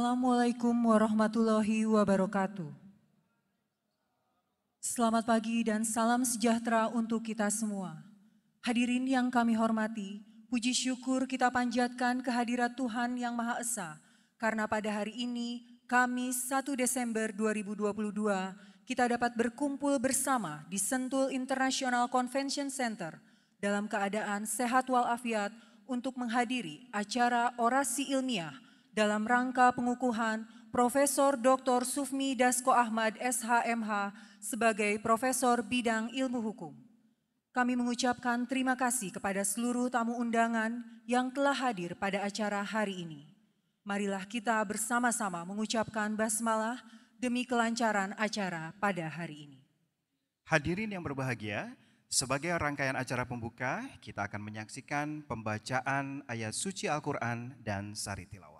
Assalamualaikum warahmatullahi wabarakatuh. Selamat pagi dan salam sejahtera untuk kita semua. Hadirin yang kami hormati, puji syukur kita panjatkan kehadirat Tuhan Yang Maha Esa, karena pada hari ini, Kamis 1 Desember 2022, kita dapat berkumpul bersama di Sentul International Convention Center dalam keadaan sehat walafiat untuk menghadiri acara orasi ilmiah dalam rangka pengukuhan Profesor Dr. Sufmi Dasko Ahmad SHMH sebagai Profesor Bidang Ilmu Hukum. Kami mengucapkan terima kasih kepada seluruh tamu undangan yang telah hadir pada acara hari ini. Marilah kita bersama-sama mengucapkan basmalah demi kelancaran acara pada hari ini. Hadirin yang berbahagia, sebagai rangkaian acara pembuka, kita akan menyaksikan pembacaan ayat suci Al-Quran dan sari tilawah.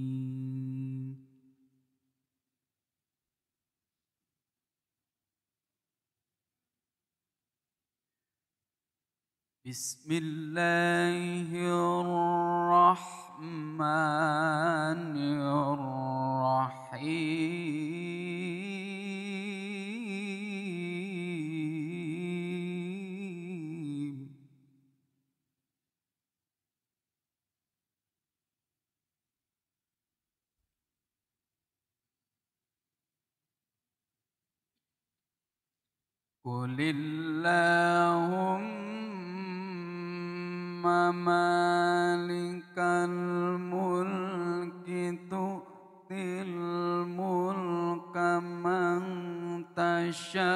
بسم الله الرحمن الرحيم. قل اللهم مالك الملك تؤتي الملك من تشاء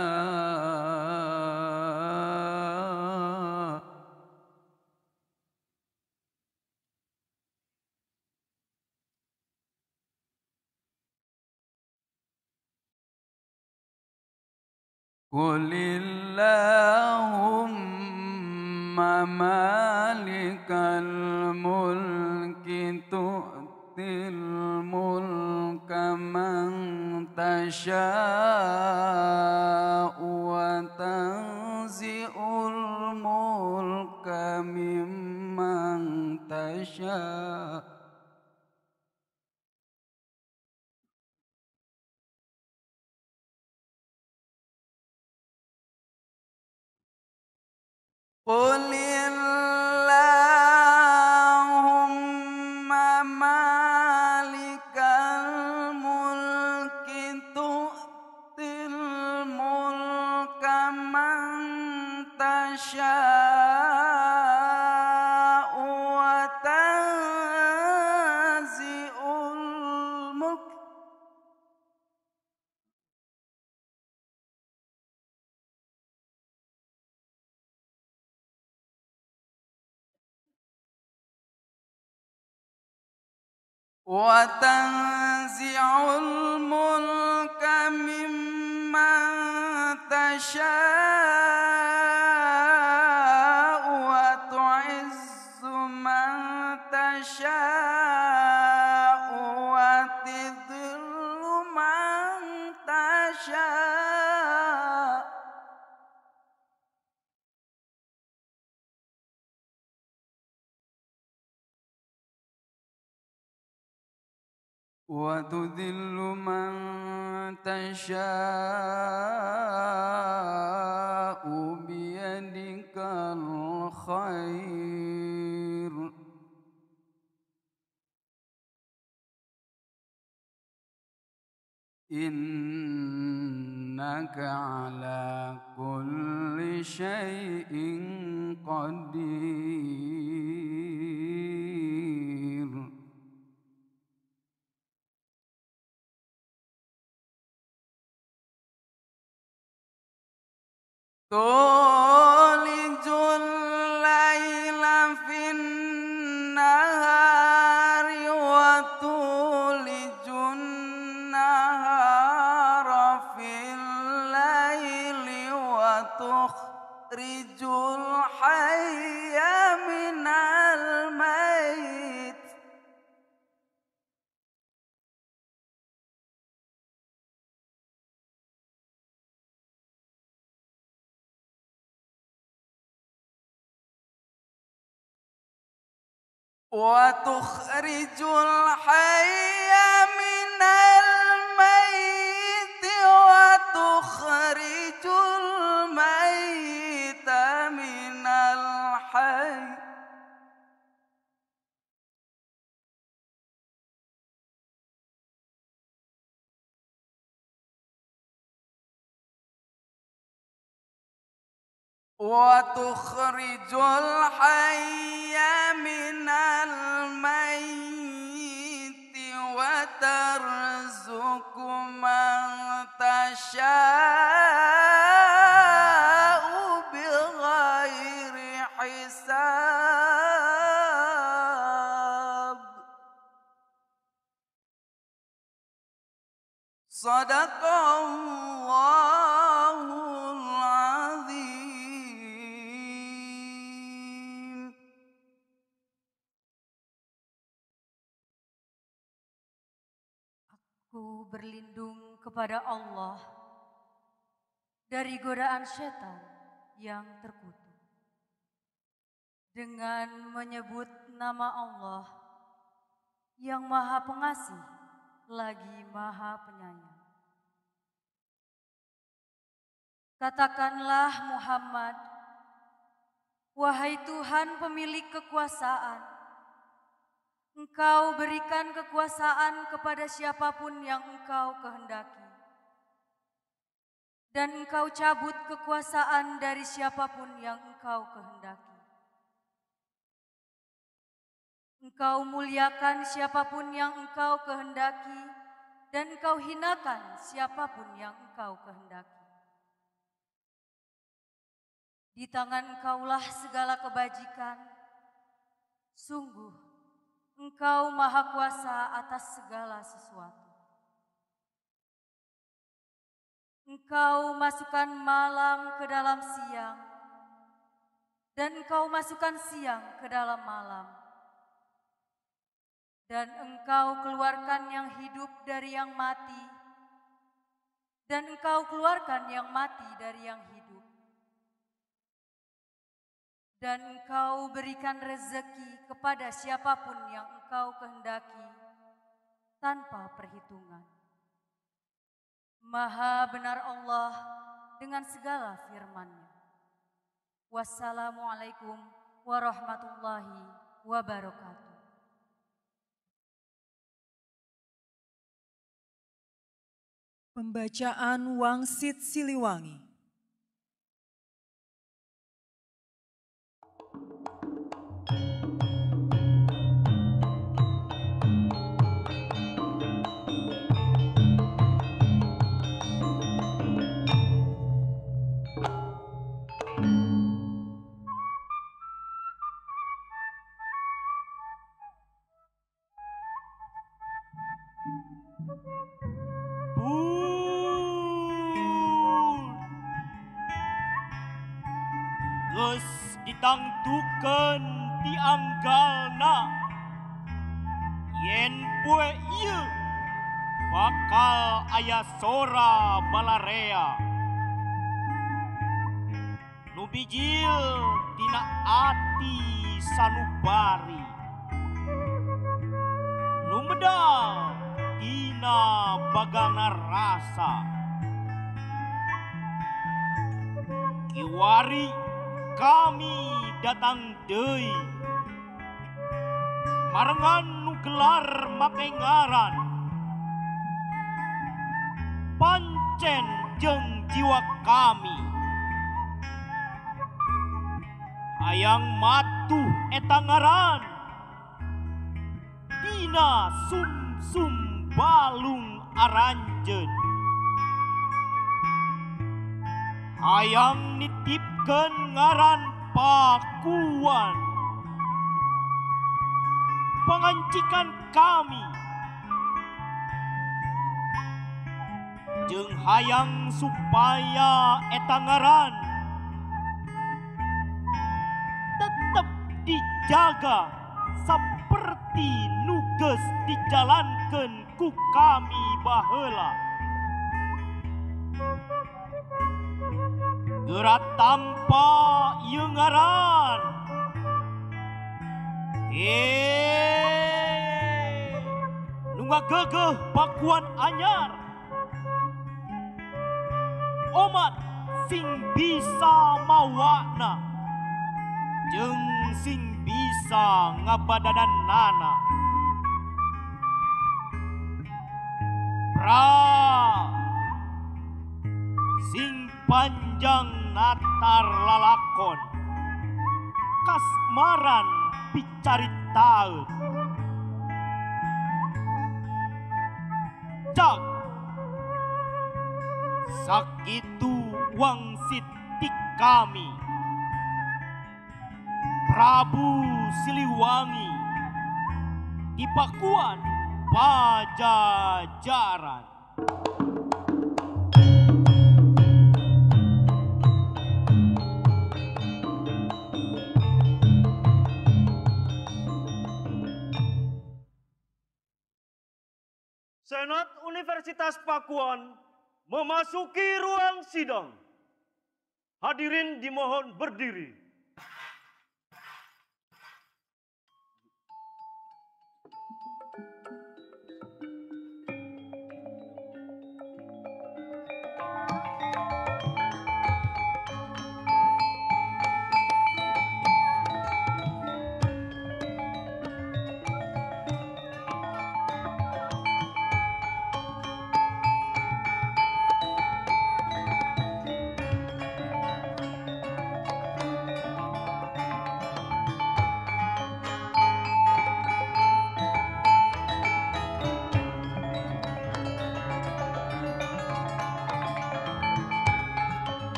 قل اللهم مالك الملك تؤتي الملك من تشاء وتنزع الملك ممن تشاء. قل اللهم مالك Ku berlindung kepada Allah dari godaan setan yang terkutuk. Dengan menyebut nama Allah yang maha pengasih lagi maha penyayang. Katakanlah Muhammad, wahai Tuhan pemilik kekuasaan, Engkau berikan kekuasaan kepada siapa pun yang engkau kehendaki. Dan engkau cabut kekuasaan dari siapa pun yang engkau kehendaki. Engkau muliakan siapa pun yang engkau kehendaki dan engkau hinakan siapa pun yang engkau kehendaki. Di tangan engkaulah segala kebajikan. Sungguh Engkau maha kuasa atas segala sesuatu. Engkau masukkan malam ke dalam siang, dan engkau masukkan siang ke dalam malam. Dan engkau keluarkan yang hidup dari yang mati, dan engkau keluarkan yang mati dari yang hidup dan engkau berikan rezeki kepada siapa pun yang engkau kehendaki tanpa perhitungan. Maha benar Allah dengan segala firman-Nya. Wassalamualaikum warahmatullahi wabarakatuh. Pembacaan Wangsit Siliwangi. Sora balarea Nu bijil tina ati sanubari. Nu medal tina bagana rasa. Kiwari kami datang deui. Marengan nu gelar Pancen jeung jiwa kami. Hayang matuh eta ngaran Dina sum-sum balung aranjeun Hayang nitipkeun ngaran pakuan. Pangancikan kami jeng hayang supaya etangaran tetap dijaga seperti nuges dijalankan ku kami bahela gerak tanpa yengaran. Eh nunggak gagah pakuan anyar. Omat sing bisa mawana jeung sing bisa ngabadadan nana. Pra sing panjang natar lalakon. Kasmaran picaritaeun cak sakitu ti kami Prabu Siliwangi di Pakuan Pajajaran. Senat Universitas Pakuan memasuki ruang sidang. Hadirin dimohon berdiri.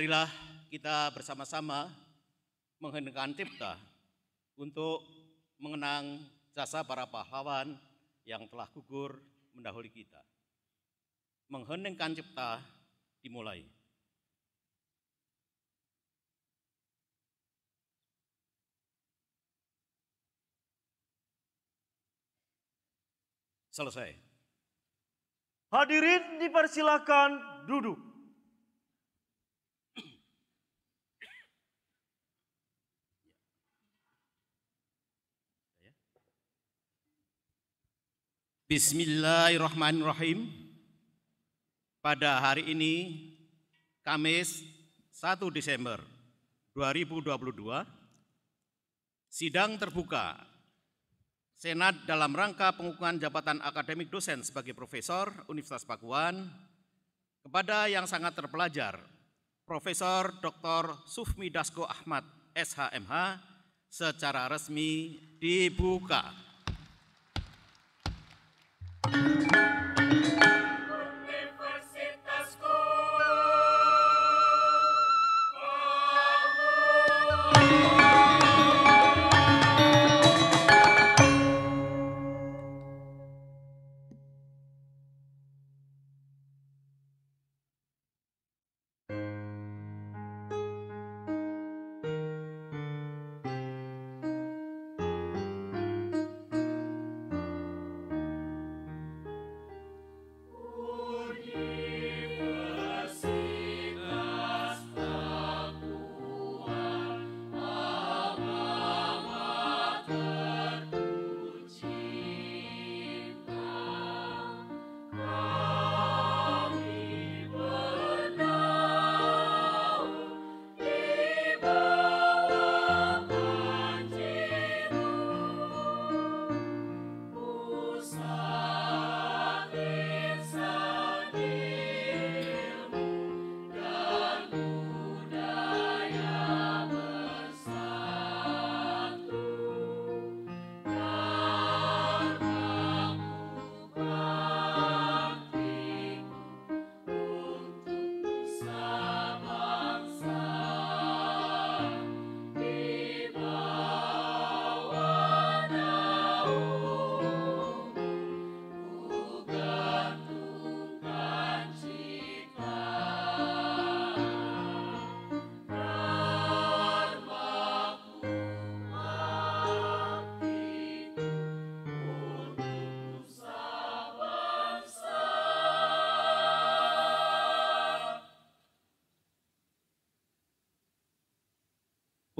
Marilah kita bersama-sama mengheningkan cipta untuk mengenang jasa para pahlawan yang telah gugur mendahului kita. Mengheningkan cipta dimulai. Selesai. Hadirin dipersilakan duduk. Bismillahirrahmanirrahim. Pada hari ini, Kamis 1 Desember 2022, sidang terbuka Senat dalam rangka pengukuhan jabatan akademik dosen sebagai profesor Universitas Pakuan kepada yang sangat terpelajar, Profesor Dr. Sufmi Dasko Ahmad, SHMH, secara resmi dibuka. Música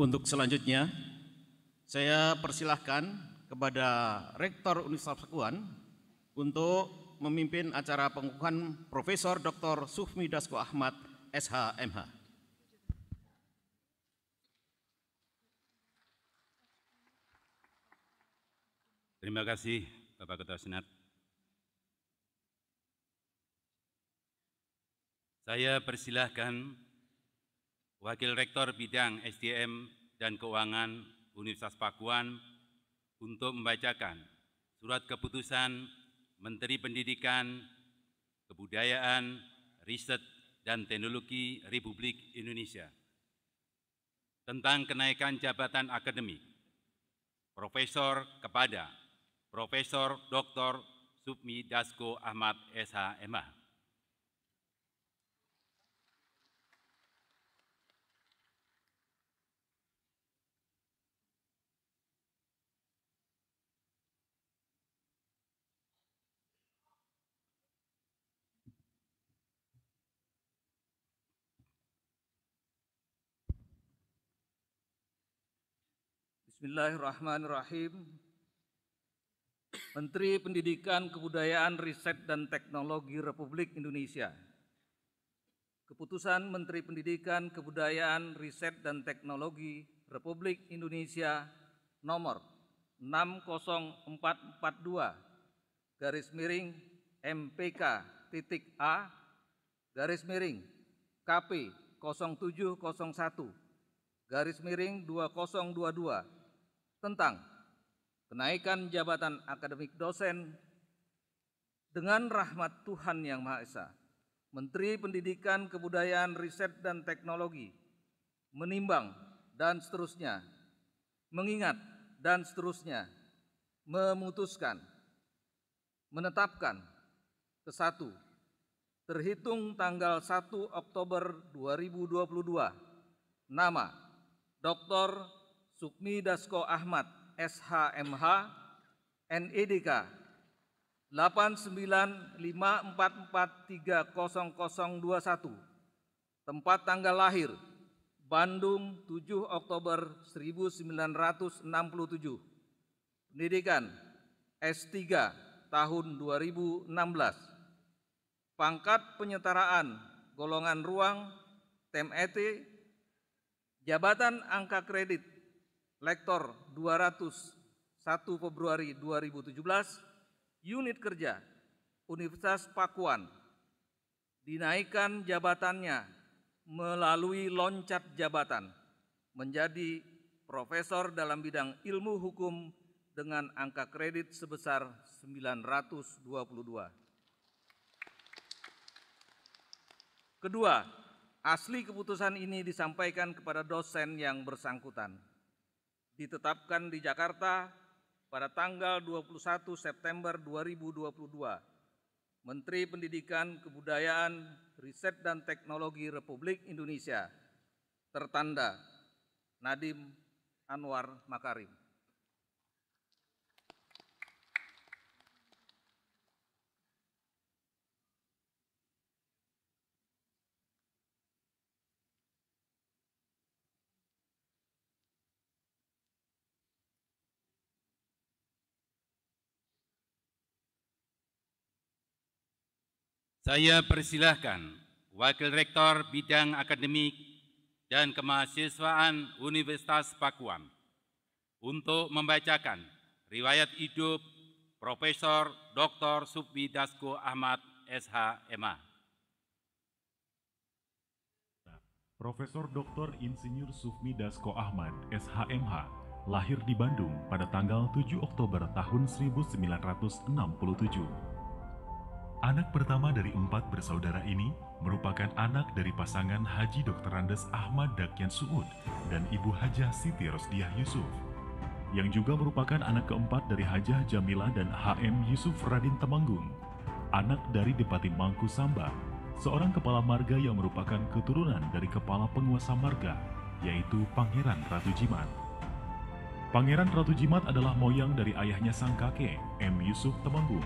Untuk selanjutnya, saya persilahkan kepada Rektor Universitas Pakuan untuk memimpin acara pengukuhan Profesor Dr. Sufmi Dasko Ahmad, SHMH. Terima kasih Bapak Ketua Senat. Saya persilahkan Wakil Rektor Bidang SDM dan Keuangan Universitas Pakuan untuk membacakan surat keputusan Menteri Pendidikan, Kebudayaan, Riset, dan Teknologi Republik Indonesia tentang kenaikan jabatan akademik Profesor kepada Profesor Dr. Submi Dasko Ahmad SHMH Bismillahirrahmanirrahim. Menteri Pendidikan, Kebudayaan, Riset, dan Teknologi Republik Indonesia. Keputusan Menteri Pendidikan, Kebudayaan, Riset, dan Teknologi Republik Indonesia nomor 60442 garis miring MPK titik A garis miring KP 0701 garis miring 2022 tentang kenaikan jabatan akademik dosen dengan rahmat Tuhan Yang Maha Esa Menteri Pendidikan, Kebudayaan, Riset, dan Teknologi menimbang dan seterusnya, mengingat dan seterusnya, memutuskan, menetapkan ke satu, terhitung tanggal 1 Oktober 2022, nama Dr. Sukmi Dasko Ahmad, SHMH, NIDK 8954430021. Tempat tanggal lahir Bandung 7 Oktober 1967. Pendidikan S3 tahun 2016. Pangkat penyetaraan golongan ruang TEM-ET Jabatan Angka Kredit Lektor 200 1 Februari 2017 unit kerja Universitas Pakuan dinaikkan jabatannya melalui loncat jabatan menjadi profesor dalam bidang ilmu hukum dengan angka kredit sebesar 922. Kedua, asli keputusan ini disampaikan kepada dosen yang bersangkutan. Ditetapkan di Jakarta pada tanggal 21 September 2022, Menteri Pendidikan, Kebudayaan, Riset dan Teknologi Republik Indonesia, tertanda Nadim Anwar Makarim. Saya persilahkan Wakil Rektor Bidang Akademik dan Kemahasiswaan Universitas Pakuan untuk membacakan riwayat hidup Profesor Dr. Subbi Dasko Ahmad SHMA. Profesor Dr. Insinyur Sufmi Dasko Ahmad SHMH lahir di Bandung pada tanggal 7 Oktober tahun 1967. Anak pertama dari empat bersaudara ini merupakan anak dari pasangan Haji Dr. Andes Ahmad Dakyan Suud dan Ibu Hajah Siti Rosdiah Yusuf, yang juga merupakan anak keempat dari Hajah Jamila dan HM Yusuf Radin Temanggung, anak dari Depati Mangku Samba, seorang kepala marga yang merupakan keturunan dari kepala penguasa marga, yaitu Pangeran Ratu Jimat. Pangeran Ratu Jimat adalah moyang dari ayahnya sang kakek, M. Yusuf Temanggung,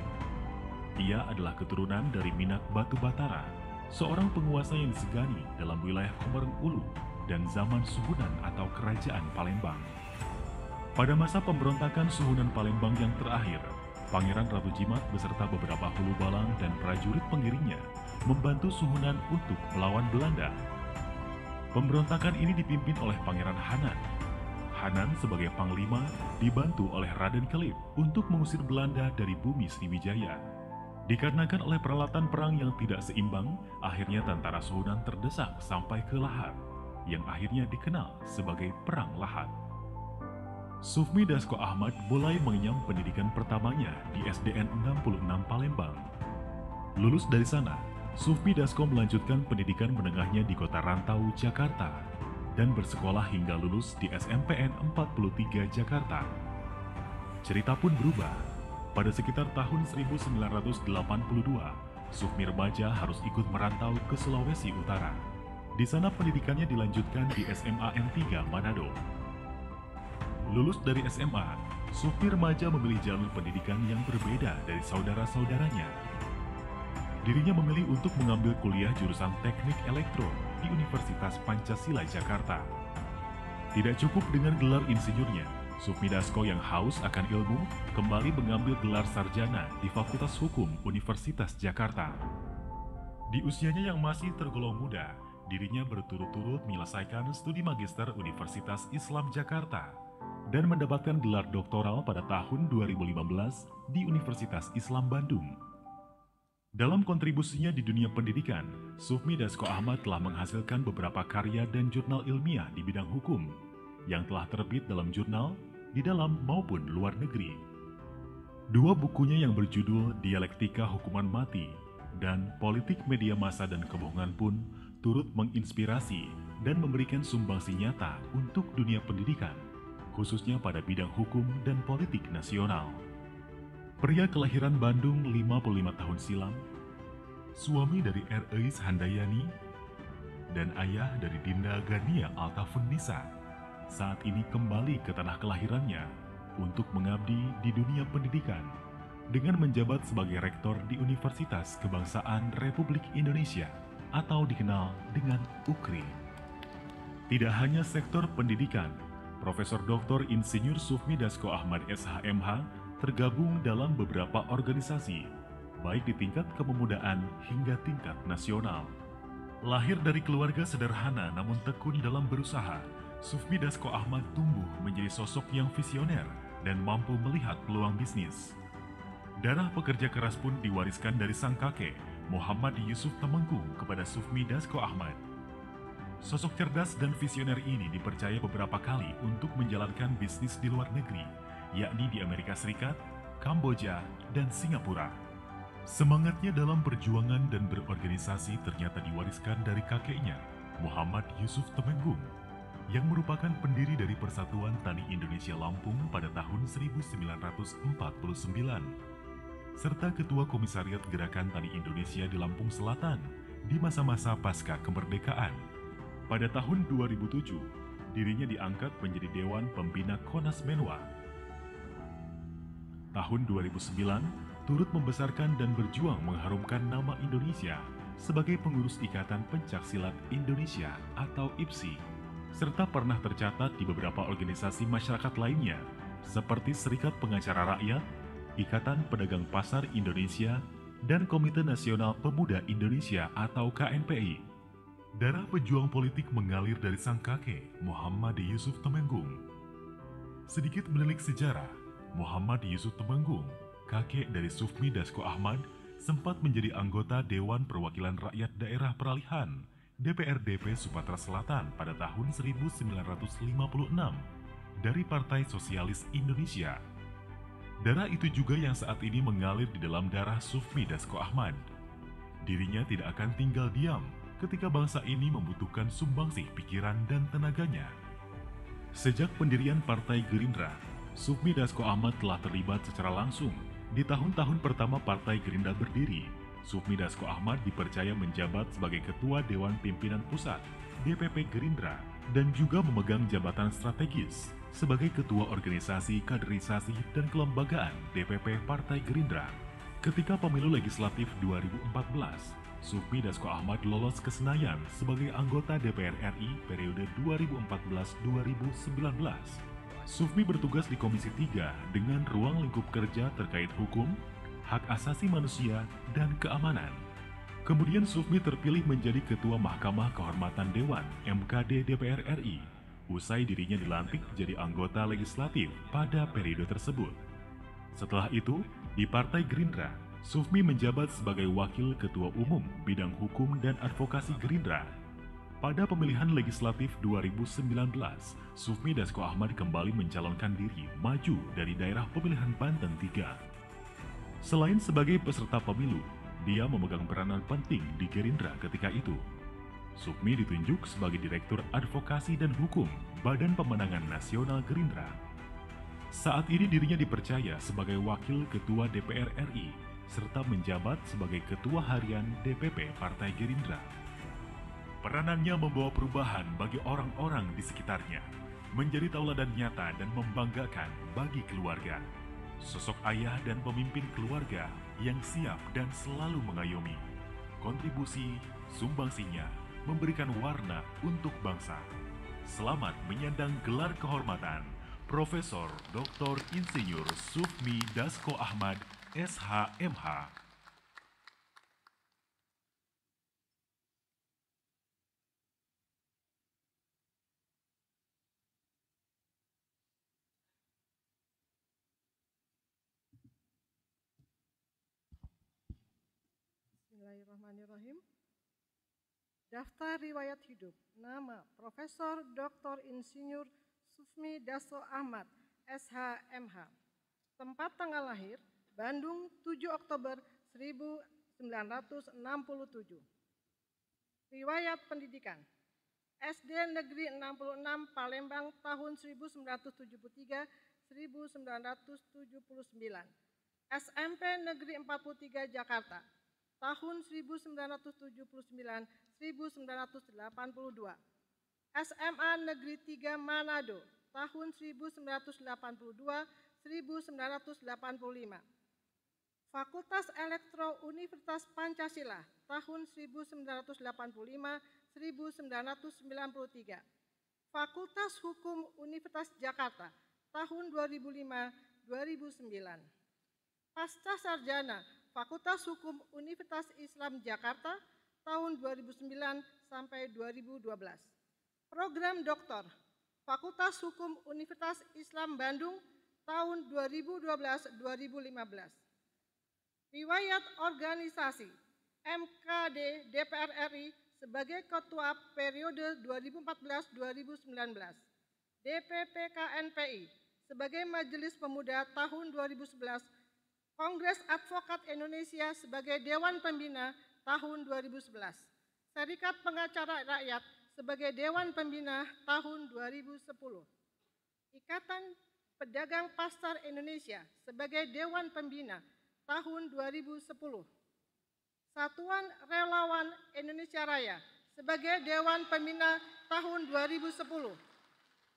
ia adalah keturunan dari Minak Batu Batara, seorang penguasa yang disegani dalam wilayah Komereng Ulu dan zaman Suhunan atau Kerajaan Palembang. Pada masa pemberontakan Suhunan Palembang yang terakhir, Pangeran Ratu Jimat beserta beberapa hulu balang dan prajurit pengiringnya membantu Suhunan untuk melawan Belanda. Pemberontakan ini dipimpin oleh Pangeran Hanan. Hanan sebagai panglima dibantu oleh Raden Kelip untuk mengusir Belanda dari bumi Sriwijaya. Dikarenakan oleh peralatan perang yang tidak seimbang, akhirnya tentara Suhunan terdesak sampai ke Lahat, yang akhirnya dikenal sebagai Perang Lahat. Sufmi Dasko Ahmad mulai mengenyam pendidikan pertamanya di SDN 66 Palembang. Lulus dari sana, Sufmi Dasko melanjutkan pendidikan menengahnya di kota Rantau, Jakarta, dan bersekolah hingga lulus di SMPN 43 Jakarta. Cerita pun berubah pada sekitar tahun 1982, Sufmi remaja harus ikut merantau ke Sulawesi Utara. Di sana pendidikannya dilanjutkan di SMA N3 Manado. Lulus dari SMA, Sufmi remaja memilih jalur pendidikan yang berbeda dari saudara-saudaranya. Dirinya memilih untuk mengambil kuliah jurusan Teknik Elektro di Universitas Pancasila Jakarta. Tidak cukup dengan gelar insinyurnya, Sufmi Dasko yang haus akan ilmu kembali mengambil gelar sarjana di Fakultas Hukum Universitas Jakarta. Di usianya yang masih tergolong muda, dirinya berturut-turut menyelesaikan studi magister Universitas Islam Jakarta dan mendapatkan gelar doktoral pada tahun 2015 di Universitas Islam Bandung. Dalam kontribusinya di dunia pendidikan, Sufmi Dasko Ahmad telah menghasilkan beberapa karya dan jurnal ilmiah di bidang hukum yang telah terbit dalam jurnal di dalam maupun luar negeri. Dua bukunya yang berjudul Dialektika Hukuman Mati dan politik media massa dan kebohongan pun turut menginspirasi dan memberikan sumbangsi nyata untuk dunia pendidikan, khususnya pada bidang hukum dan politik nasional. Pria kelahiran Bandung 55 tahun silam, suami dari R.Eis Handayani, dan ayah dari Dinda Gania Altafundisa, saat ini kembali ke tanah kelahirannya untuk mengabdi di dunia pendidikan dengan menjabat sebagai rektor di Universitas Kebangsaan Republik Indonesia atau dikenal dengan UKRI. Tidak hanya sektor pendidikan, Profesor Dr. Insinyur Sufmi Dasko Ahmad SHMH tergabung dalam beberapa organisasi, baik di tingkat kepemudaan hingga tingkat nasional. Lahir dari keluarga sederhana namun tekun dalam berusaha, Sufmi Dasko Ahmad tumbuh menjadi sosok yang visioner dan mampu melihat peluang bisnis. Darah pekerja keras pun diwariskan dari sang kakek, Muhammad Yusuf Temenggung kepada Sufmi Dasko Ahmad. Sosok cerdas dan visioner ini dipercaya beberapa kali untuk menjalankan bisnis di luar negeri, yakni di Amerika Serikat, Kamboja, dan Singapura. Semangatnya dalam perjuangan dan berorganisasi ternyata diwariskan dari kakeknya, Muhammad Yusuf Temenggung, yang merupakan pendiri dari Persatuan Tani Indonesia Lampung pada tahun 1949, serta Ketua Komisariat Gerakan Tani Indonesia di Lampung Selatan di masa-masa pasca kemerdekaan. Pada tahun 2007, dirinya diangkat menjadi Dewan Pembina Konas Menwa. Tahun 2009, turut membesarkan dan berjuang mengharumkan nama Indonesia sebagai pengurus Ikatan Pencak Silat Indonesia atau IPSI, serta pernah tercatat di beberapa organisasi masyarakat lainnya seperti Serikat Pengacara Rakyat, Ikatan Pedagang Pasar Indonesia, dan Komite Nasional Pemuda Indonesia atau KNPI. Darah pejuang politik mengalir dari sang kakek, Muhammad Yusuf Temenggung. Sedikit menilik sejarah, Muhammad Yusuf Temenggung, kakek dari Sufmi Dasko Ahmad, sempat menjadi anggota Dewan Perwakilan Rakyat Daerah Peralihan DPRDP Sumatera Selatan pada tahun 1956 dari Partai Sosialis Indonesia. Darah itu juga yang saat ini mengalir di dalam darah Sufmi Dasko Ahmad. Dirinya tidak akan tinggal diam ketika bangsa ini membutuhkan sumbangsih pikiran dan tenaganya. Sejak pendirian Partai Gerindra, Sufmi Dasko Ahmad telah terlibat secara langsung di tahun-tahun pertama Partai Gerindra berdiri. Sufmi Dasko Ahmad dipercaya menjabat sebagai Ketua Dewan Pimpinan Pusat DPP Gerindra dan juga memegang jabatan strategis sebagai Ketua Organisasi Kaderisasi dan Kelembagaan DPP Partai Gerindra. Ketika pemilu legislatif 2014, Sufmi Dasko Ahmad lolos ke Senayan sebagai anggota DPR RI periode 2014-2019. Sufmi bertugas di Komisi 3 dengan ruang lingkup kerja terkait hukum, hak asasi manusia, dan keamanan. Kemudian Sufmi terpilih menjadi Ketua Mahkamah Kehormatan Dewan MKD DPR RI, usai dirinya dilantik jadi anggota legislatif pada periode tersebut. Setelah itu, di Partai Gerindra, Sufmi menjabat sebagai Wakil Ketua Umum Bidang Hukum dan Advokasi Gerindra. Pada pemilihan legislatif 2019, Sufmi Dasko Ahmad kembali mencalonkan diri maju dari daerah pemilihan Banten 3. Selain sebagai peserta pemilu, dia memegang peranan penting di Gerindra ketika itu. Sufmi ditunjuk sebagai Direktur Advokasi dan Hukum Badan Pemenangan Nasional Gerindra. Saat ini dirinya dipercaya sebagai Wakil Ketua DPR RI serta menjabat sebagai Ketua Harian DPP Partai Gerindra. Peranannya membawa perubahan bagi orang-orang di sekitarnya, menjadi tauladan nyata dan membanggakan bagi keluarga. Sosok ayah dan pemimpin keluarga yang siap dan selalu mengayomi. Kontribusi sumbangsinya memberikan warna untuk bangsa. Selamat menyandang gelar kehormatan Profesor Dr. Insinyur Sufmi Dasko Ahmad SHMH. Bismillahirrahmanirrahim. Daftar riwayat hidup. Nama Profesor Dr. Insinyur Sufmi Daso Ahmad, SHMH. Tempat tanggal lahir, Bandung 7 Oktober 1956. Riwayat pendidikan. SD Negeri 66 Palembang tahun 1973 1979. SMP Negeri 43 Jakarta tahun 1979 1982. SMA Negeri 3 Manado tahun 1982 1985. Fakultas Elektro Universitas Pancasila tahun 1985 1993. Fakultas Hukum Universitas Jakarta tahun 2005-2009. Pasca Sarjana Fakultas Hukum Universitas Islam Jakarta tahun 2009 sampai 2012. Program Doktor Fakultas Hukum Universitas Islam Bandung tahun 2012-2015. Riwayat organisasi MKD DPR RI sebagai Ketua periode 2014-2019. DPP KNPI sebagai Majelis Pemuda tahun 2011, Kongres Advokat Indonesia sebagai Dewan Pembina tahun 2011, Serikat Pengacara Rakyat sebagai Dewan Pembina tahun 2010, Ikatan Pedagang Pasar Indonesia sebagai Dewan Pembina tahun 2010, Satuan Relawan Indonesia Raya sebagai Dewan Pembina tahun 2010,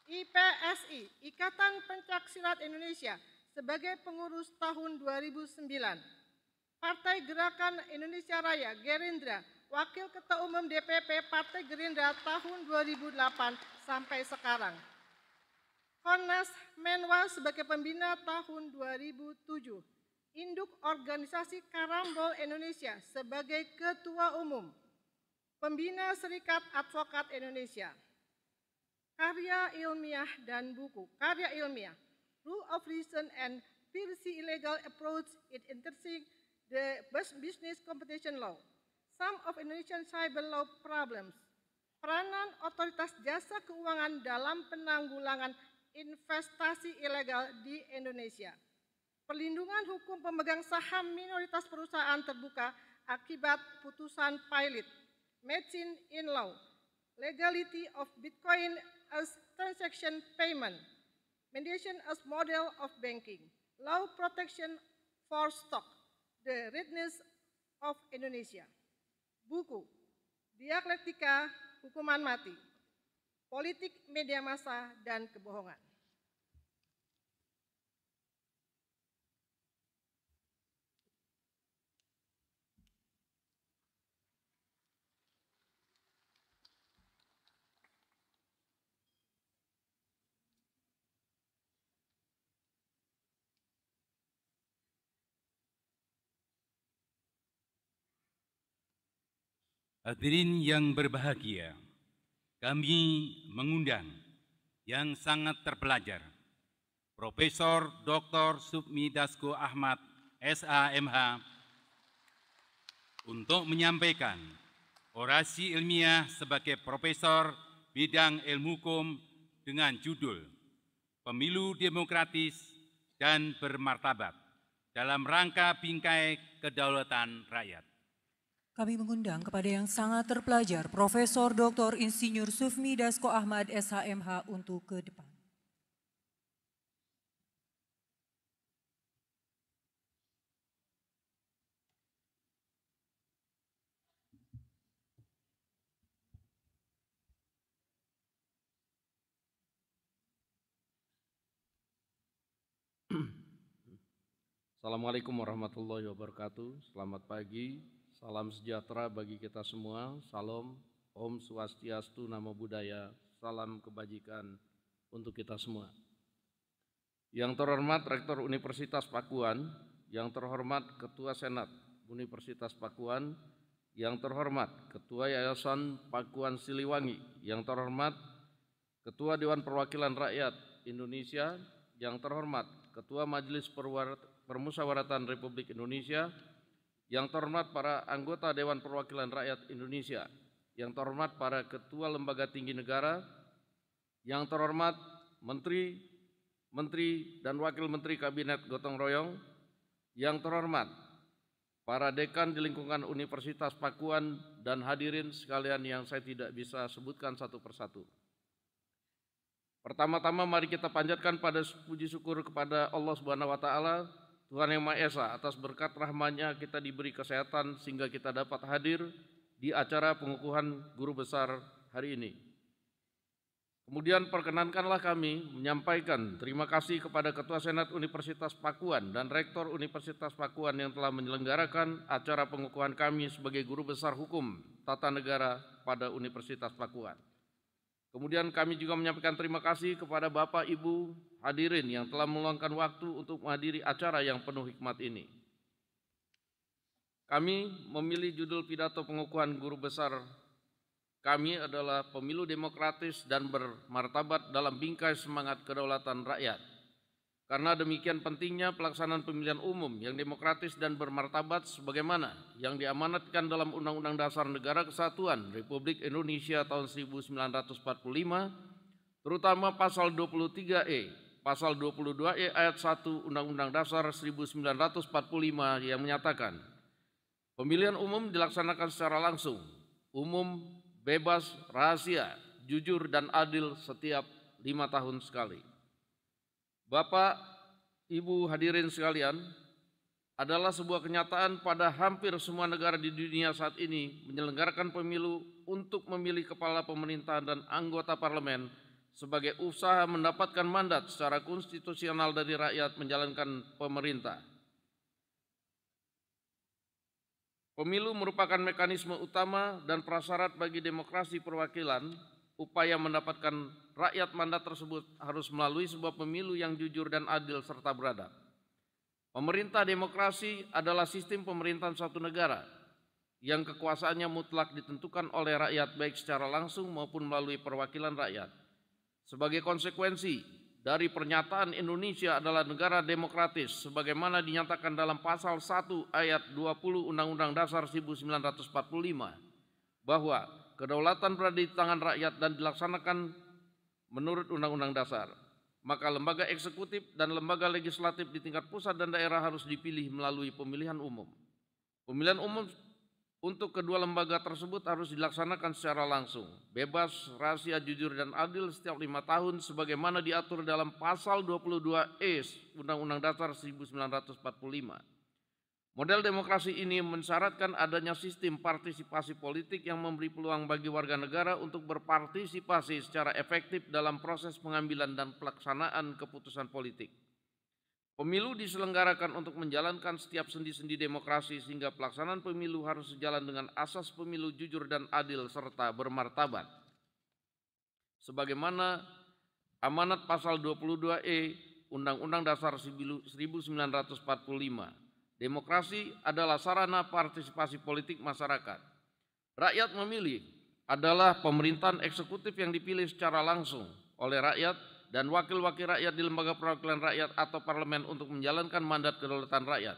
IPSI, Ikatan Pencak Silat Indonesia, sebagai pengurus tahun 2009. Partai Gerakan Indonesia Raya, Gerindra, Wakil Ketua Umum DPP Partai Gerindra tahun 2008 sampai sekarang. Konas Menwa sebagai pembina tahun 2007. Induk Organisasi Karambol Indonesia sebagai Ketua Umum. Pembina Serikat Advokat Indonesia karya ilmiah dan buku. Karya ilmiah, Rule of Reason and Piracy Illegal Approach in Interpreting the Business Competition Law. Some of Indonesian Cyber Law Problems. Peranan otoritas jasa keuangan dalam penanggulangan investasi ilegal di Indonesia. Perlindungan hukum pemegang saham minoritas perusahaan terbuka akibat putusan pilot. Medicine in law. Legality of Bitcoin as transaction payment, mediation as model of banking, law protection for stock, the readiness of Indonesia. Buku, Dialektika Hukuman Mati, Politik Media Massa dan Kebohongan. Hadirin yang berbahagia, kami mengundang yang sangat terpelajar, Profesor Dr. Submi Dasko Ahmad, SAMH, untuk menyampaikan orasi ilmiah sebagai Profesor Bidang Ilmu Hukum dengan judul Pemilu Demokratis dan Bermartabat dalam rangka bingkai kedaulatan rakyat. Kami mengundang kepada yang sangat terpelajar, Profesor Dr. Insinyur Sufmi Dasko Ahmad SHMH untuk ke depan. Assalamualaikum warahmatullahi wabarakatuh. Selamat pagi Salam sejahtera bagi kita semua. Salam Om Swastiastu, Namo Buddhaya, salam kebajikan untuk kita semua. Yang terhormat Rektor Universitas Pakuan, yang terhormat Ketua Senat Universitas Pakuan, yang terhormat Ketua Yayasan Pakuan Siliwangi, yang terhormat Ketua Dewan Perwakilan Rakyat Indonesia, yang terhormat Ketua Majelis Permusyawaratan Republik Indonesia, yang terhormat para anggota Dewan Perwakilan Rakyat Indonesia, yang terhormat para ketua lembaga tinggi negara, yang terhormat menteri, menteri dan wakil menteri kabinet gotong royong, yang terhormat para dekan di lingkungan Universitas Pakuan, dan hadirin sekalian yang saya tidak bisa sebutkan satu persatu. Pertama-tama mari kita panjatkan pada puji syukur kepada Allah Subhanahu wa taala, Tuhan yang Maha Esa atas berkat rahmatnya kita diberi kesehatan sehingga kita dapat hadir di acara pengukuhan guru besar hari ini. Kemudian perkenankanlah kami menyampaikan terima kasih kepada Ketua Senat Universitas Pakuan dan Rektor Universitas Pakuan yang telah menyelenggarakan acara pengukuhan kami sebagai guru besar hukum tata negara pada Universitas Pakuan. Kemudian kami juga menyampaikan terima kasih kepada Bapak Ibu hadirin yang telah meluangkan waktu untuk menghadiri acara yang penuh hikmat ini. Kami memilih judul pidato pengukuhan guru besar kami adalah pemilu demokratis dan bermartabat dalam bingkai semangat kedaulatan rakyat. Karena demikian pentingnya pelaksanaan pemilihan umum yang demokratis dan bermartabat sebagaimana yang diamanatkan dalam Undang-Undang Dasar Negara Kesatuan Republik Indonesia tahun 1945, terutama pasal 23E, pasal 22E ayat 1 Undang-Undang Dasar 1945 yang menyatakan pemilihan umum dilaksanakan secara langsung, umum, bebas, rahasia, jujur, dan adil setiap lima tahun sekali. Bapak, Ibu hadirin sekalian, adalah sebuah kenyataan pada hampir semua negara di dunia saat ini menyelenggarakan pemilu untuk memilih kepala pemerintahan dan anggota parlemen sebagai usaha mendapatkan mandat secara konstitusional dari rakyat menjalankan pemerintah. Pemilu merupakan mekanisme utama dan prasyarat bagi demokrasi perwakilan upaya mendapatkan rakyat mandat tersebut harus melalui sebuah pemilu yang jujur dan adil serta beradab. Pemerintah demokrasi adalah sistem pemerintahan suatu negara yang kekuasaannya mutlak ditentukan oleh rakyat baik secara langsung maupun melalui perwakilan rakyat. Sebagai konsekuensi dari pernyataan Indonesia adalah negara demokratis sebagaimana dinyatakan dalam pasal 1 ayat 20 Undang-Undang Dasar 1945 bahwa kedaulatan berada di tangan rakyat dan dilaksanakan menurut Undang-Undang Dasar. Maka lembaga eksekutif dan lembaga legislatif di tingkat pusat dan daerah harus dipilih melalui pemilihan umum. Pemilihan umum untuk kedua lembaga tersebut harus dilaksanakan secara langsung, bebas, rahasia, jujur, dan adil setiap lima tahun sebagaimana diatur dalam pasal 22E Undang-Undang Dasar 1945. Model demokrasi ini mensyaratkan adanya sistem partisipasi politik yang memberi peluang bagi warga negara untuk berpartisipasi secara efektif dalam proses pengambilan dan pelaksanaan keputusan politik. Pemilu diselenggarakan untuk menjalankan setiap sendi-sendi demokrasi sehingga pelaksanaan pemilu harus sejalan dengan asas pemilu jujur dan adil serta bermartabat. Sebagaimana amanat pasal 22E Undang-Undang Dasar 1945 Demokrasi adalah sarana partisipasi politik masyarakat. Rakyat memilih adalah pemerintahan eksekutif yang dipilih secara langsung oleh rakyat dan wakil-wakil rakyat di lembaga perwakilan rakyat atau parlemen untuk menjalankan mandat kedaulatan rakyat.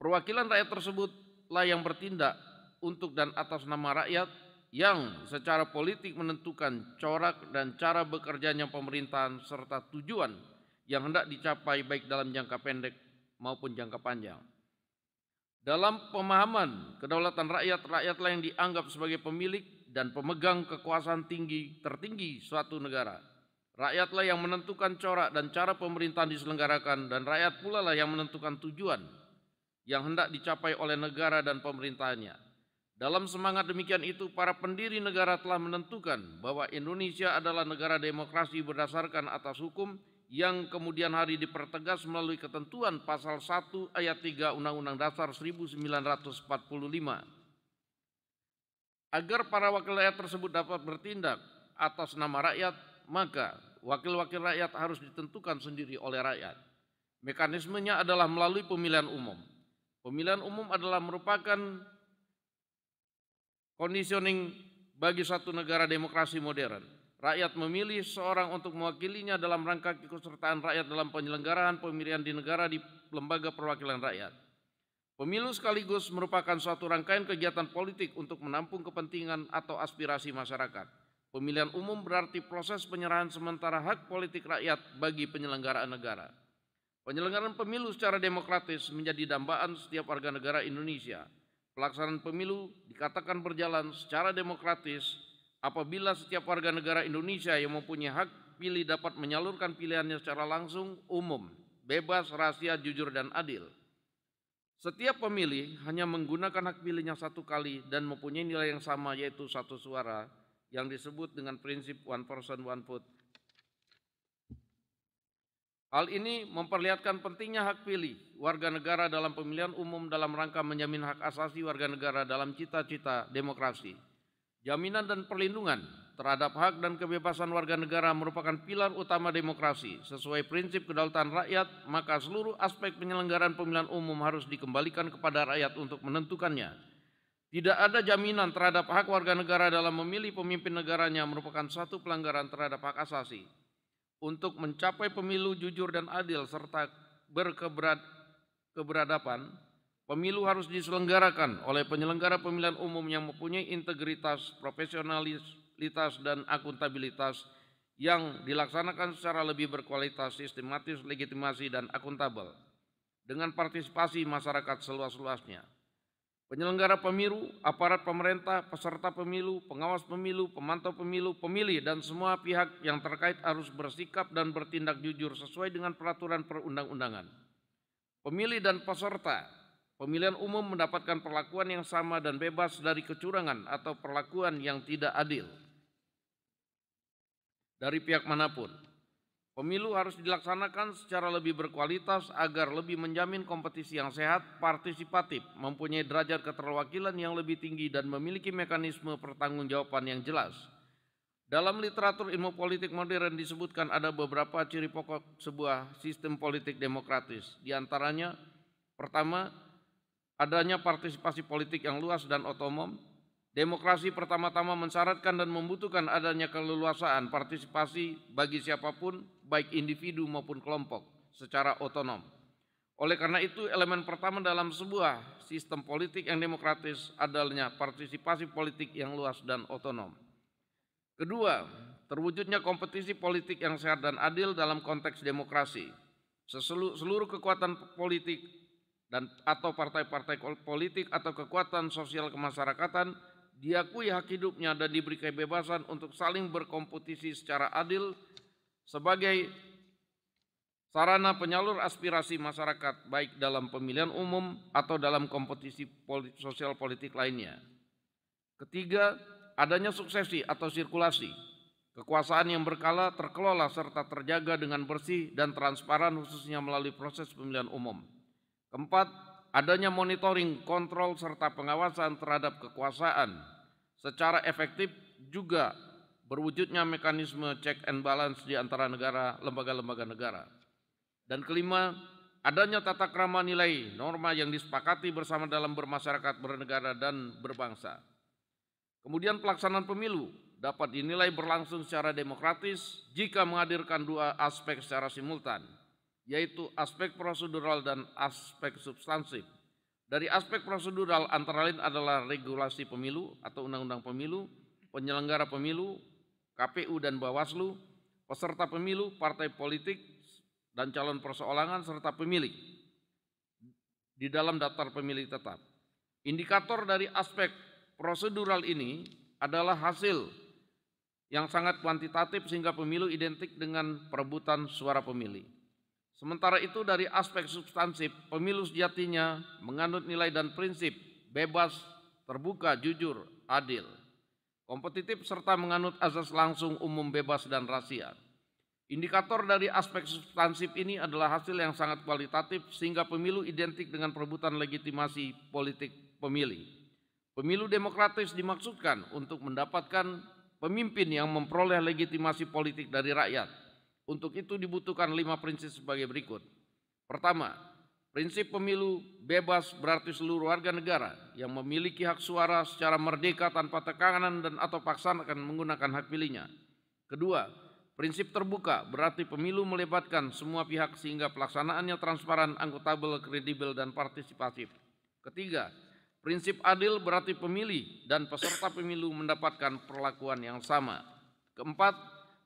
Perwakilan rakyat tersebutlah yang bertindak untuk dan atas nama rakyat yang secara politik menentukan corak dan cara bekerjanya pemerintahan serta tujuan yang hendak dicapai baik dalam jangka pendek maupun jangka panjang. Dalam pemahaman kedaulatan rakyat, rakyatlah yang dianggap sebagai pemilik dan pemegang kekuasaan tinggi tertinggi suatu negara. Rakyatlah yang menentukan corak dan cara pemerintahan diselenggarakan dan rakyat pula lah yang menentukan tujuan yang hendak dicapai oleh negara dan pemerintahannya. Dalam semangat demikian itu, para pendiri negara telah menentukan bahwa Indonesia adalah negara demokrasi berdasarkan atas hukum yang kemudian hari dipertegas melalui ketentuan pasal 1 ayat 3 Undang-Undang Dasar 1945. Agar para wakil rakyat tersebut dapat bertindak atas nama rakyat, maka wakil-wakil rakyat harus ditentukan sendiri oleh rakyat. Mekanismenya adalah melalui pemilihan umum. Pemilihan umum adalah merupakan conditioning bagi satu negara demokrasi modern rakyat memilih seorang untuk mewakilinya dalam rangka keikutsertaan rakyat dalam penyelenggaraan pemilihan di negara di lembaga perwakilan rakyat. Pemilu sekaligus merupakan suatu rangkaian kegiatan politik untuk menampung kepentingan atau aspirasi masyarakat. Pemilihan umum berarti proses penyerahan sementara hak politik rakyat bagi penyelenggaraan negara. Penyelenggaraan pemilu secara demokratis menjadi dambaan setiap warga negara Indonesia. Pelaksanaan pemilu dikatakan berjalan secara demokratis apabila setiap warga negara Indonesia yang mempunyai hak pilih dapat menyalurkan pilihannya secara langsung, umum, bebas, rahasia, jujur, dan adil. Setiap pemilih hanya menggunakan hak pilihnya satu kali dan mempunyai nilai yang sama yaitu satu suara yang disebut dengan prinsip one person one vote Hal ini memperlihatkan pentingnya hak pilih warga negara dalam pemilihan umum dalam rangka menjamin hak asasi warga negara dalam cita-cita demokrasi. Jaminan dan perlindungan terhadap hak dan kebebasan warga negara merupakan pilar utama demokrasi. Sesuai prinsip kedaulatan rakyat, maka seluruh aspek penyelenggaraan pemilihan umum harus dikembalikan kepada rakyat untuk menentukannya. Tidak ada jaminan terhadap hak warga negara dalam memilih pemimpin negaranya merupakan satu pelanggaran terhadap hak asasi untuk mencapai pemilu jujur dan adil serta berkeberad keberadaban, pemilu harus diselenggarakan oleh penyelenggara pemilihan umum yang mempunyai integritas, profesionalitas, dan akuntabilitas yang dilaksanakan secara lebih berkualitas, sistematis, legitimasi, dan akuntabel dengan partisipasi masyarakat seluas-luasnya. Penyelenggara pemilu, aparat pemerintah, peserta pemilu, pengawas pemilu, pemantau pemilu, pemilih, dan semua pihak yang terkait harus bersikap dan bertindak jujur sesuai dengan peraturan perundang-undangan. Pemilih dan peserta pemilihan umum mendapatkan perlakuan yang sama dan bebas dari kecurangan atau perlakuan yang tidak adil dari pihak mana pun. Pemilu harus dilaksanakan secara lebih berkualitas agar lebih menjamin kompetisi yang sehat, partisipatif, mempunyai derajat keterwakilan yang lebih tinggi dan memiliki mekanisme pertanggungjawaban yang jelas. Dalam literatur ilmu politik modern disebutkan ada beberapa ciri pokok sebuah sistem politik demokratis. Di antaranya, pertama, adanya partisipasi politik yang luas dan otonom, Demokrasi pertama-tama mensyaratkan dan membutuhkan adanya keleluasaan partisipasi bagi siapa pun, baik individu maupun kelompok, secara otonom. Oleh karena itu, elemen pertama dalam sebuah sistem politik yang demokratis adalah partisipasi politik yang luas dan otonom. Kedua, terwujudnya kompetisi politik yang sehat dan adil dalam konteks demokrasi. Seluruh kekuatan politik dan atau partai-partai politik atau kekuatan sosial kemasyarakatan diakui hak hidupnya dan diberi kebebasan untuk saling berkompetisi secara adil sebagai sarana penyalur aspirasi masyarakat baik dalam pemilihan umum atau dalam kompetisi politik, sosial politik lainnya. Ketiga, adanya suksesi atau sirkulasi. Kekuasaan yang berkala terkelola serta terjaga dengan bersih dan transparan khususnya melalui proses pemilihan umum. Keempat, adanya monitoring, kontrol, serta pengawasan terhadap kekuasaan secara efektif juga berwujudnya mekanisme check and balance di antara negara, lembaga-lembaga negara. Dan kelima, adanya tata krama nilai norma yang disepakati bersama dalam bermasyarakat, bernegara, dan berbangsa. Kemudian pelaksanaan pemilu dapat dinilai berlangsung secara demokratis jika menghadirkan dua aspek secara simultan, yaitu aspek prosedural dan aspek substansif. Dari aspek prosedural antara lain adalah regulasi pemilu atau undang-undang pemilu, penyelenggara pemilu, KPU dan Bawaslu, peserta pemilu, partai politik, dan calon perseorangan serta pemilih di dalam daftar pemilih tetap. Indikator dari aspek prosedural ini adalah hasil yang sangat kuantitatif sehingga pemilu identik dengan perebutan suara pemilih. Sementara itu dari aspek substansif, pemilu sejatinya menganut nilai dan prinsip bebas, terbuka, jujur, adil, kompetitif serta menganut azas langsung umum bebas dan rahasia. Indikator dari aspek substansif ini adalah hasil yang sangat kualitatif sehingga pemilu identik dengan perebutan legitimasi politik pemilih. Pemilu demokratis dimaksudkan untuk mendapatkan pemimpin yang memperoleh legitimasi politik dari rakyat untuk itu dibutuhkan lima prinsip sebagai berikut. Pertama, prinsip pemilu bebas berarti seluruh warga negara yang memiliki hak suara secara merdeka tanpa tekanan dan atau paksaan akan menggunakan hak pilihnya. Kedua, prinsip terbuka berarti pemilu melibatkan semua pihak sehingga pelaksanaannya transparan, akuntabel, kredibel, dan partisipatif. Ketiga, prinsip adil berarti pemilih dan peserta pemilu mendapatkan perlakuan yang sama. Keempat,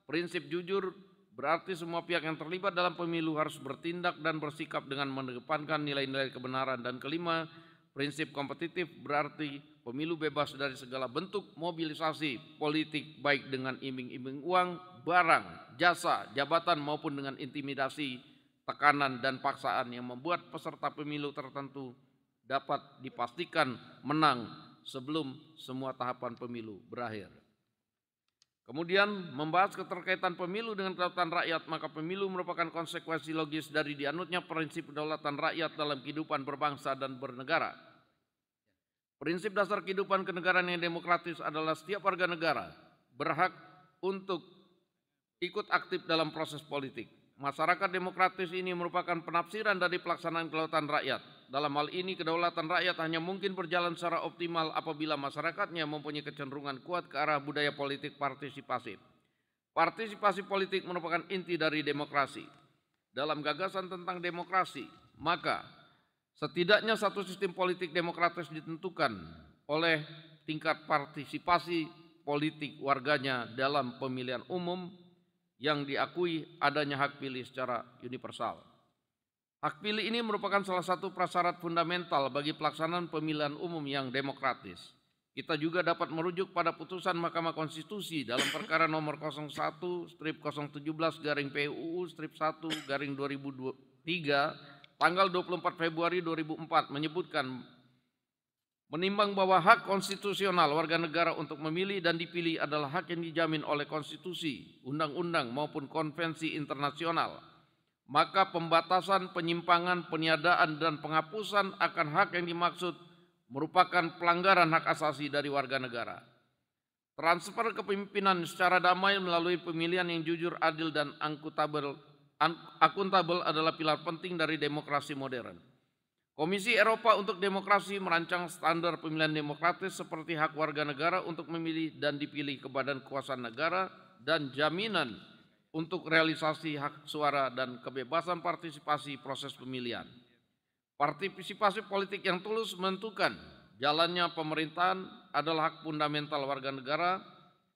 prinsip jujur Berarti semua pihak yang terlibat dalam pemilu harus bertindak dan bersikap dengan mengedepankan nilai-nilai kebenaran. Dan kelima, prinsip kompetitif berarti pemilu bebas dari segala bentuk mobilisasi politik baik dengan iming-iming uang, barang, jasa, jabatan maupun dengan intimidasi, tekanan dan paksaan yang membuat peserta pemilu tertentu dapat dipastikan menang sebelum semua tahapan pemilu berakhir. Kemudian membahas keterkaitan pemilu dengan kedaulatan rakyat, maka pemilu merupakan konsekuensi logis dari dianutnya prinsip kedaulatan rakyat dalam kehidupan berbangsa dan bernegara. Prinsip dasar kehidupan kenegaraan yang demokratis adalah setiap warga negara berhak untuk ikut aktif dalam proses politik. Masyarakat demokratis ini merupakan penafsiran dari pelaksanaan kedaulatan rakyat. Dalam hal ini, kedaulatan rakyat hanya mungkin berjalan secara optimal apabila masyarakatnya mempunyai kecenderungan kuat ke arah budaya politik partisipasi. Partisipasi politik merupakan inti dari demokrasi. Dalam gagasan tentang demokrasi, maka setidaknya satu sistem politik demokratis ditentukan oleh tingkat partisipasi politik warganya dalam pemilihan umum yang diakui adanya hak pilih secara universal. Hak pilih ini merupakan salah satu prasyarat fundamental bagi pelaksanaan pemilihan umum yang demokratis. Kita juga dapat merujuk pada putusan Mahkamah Konstitusi dalam perkara nomor 01 strip 017 garing PUU strip 1 garing 2003 tanggal 24 Februari 2004 menyebutkan Menimbang bahwa hak konstitusional warga negara untuk memilih dan dipilih adalah hak yang dijamin oleh konstitusi, undang-undang maupun konvensi internasional, maka pembatasan, penyimpangan, peniadaan dan penghapusan akan hak yang dimaksud merupakan pelanggaran hak asasi dari warga negara. Transfer kepemimpinan secara damai melalui pemilihan yang jujur, adil dan akuntabel, adalah pilar penting dari demokrasi modern. Komisi Eropa untuk Demokrasi merancang standar pemilihan demokratis seperti hak warga negara untuk memilih dan dipilih ke badan kekuasaan negara dan jaminan untuk realisasi hak suara dan kebebasan partisipasi proses pemilihan. Partisipasi politik yang tulus menentukan jalannya pemerintahan adalah hak fundamental warga negara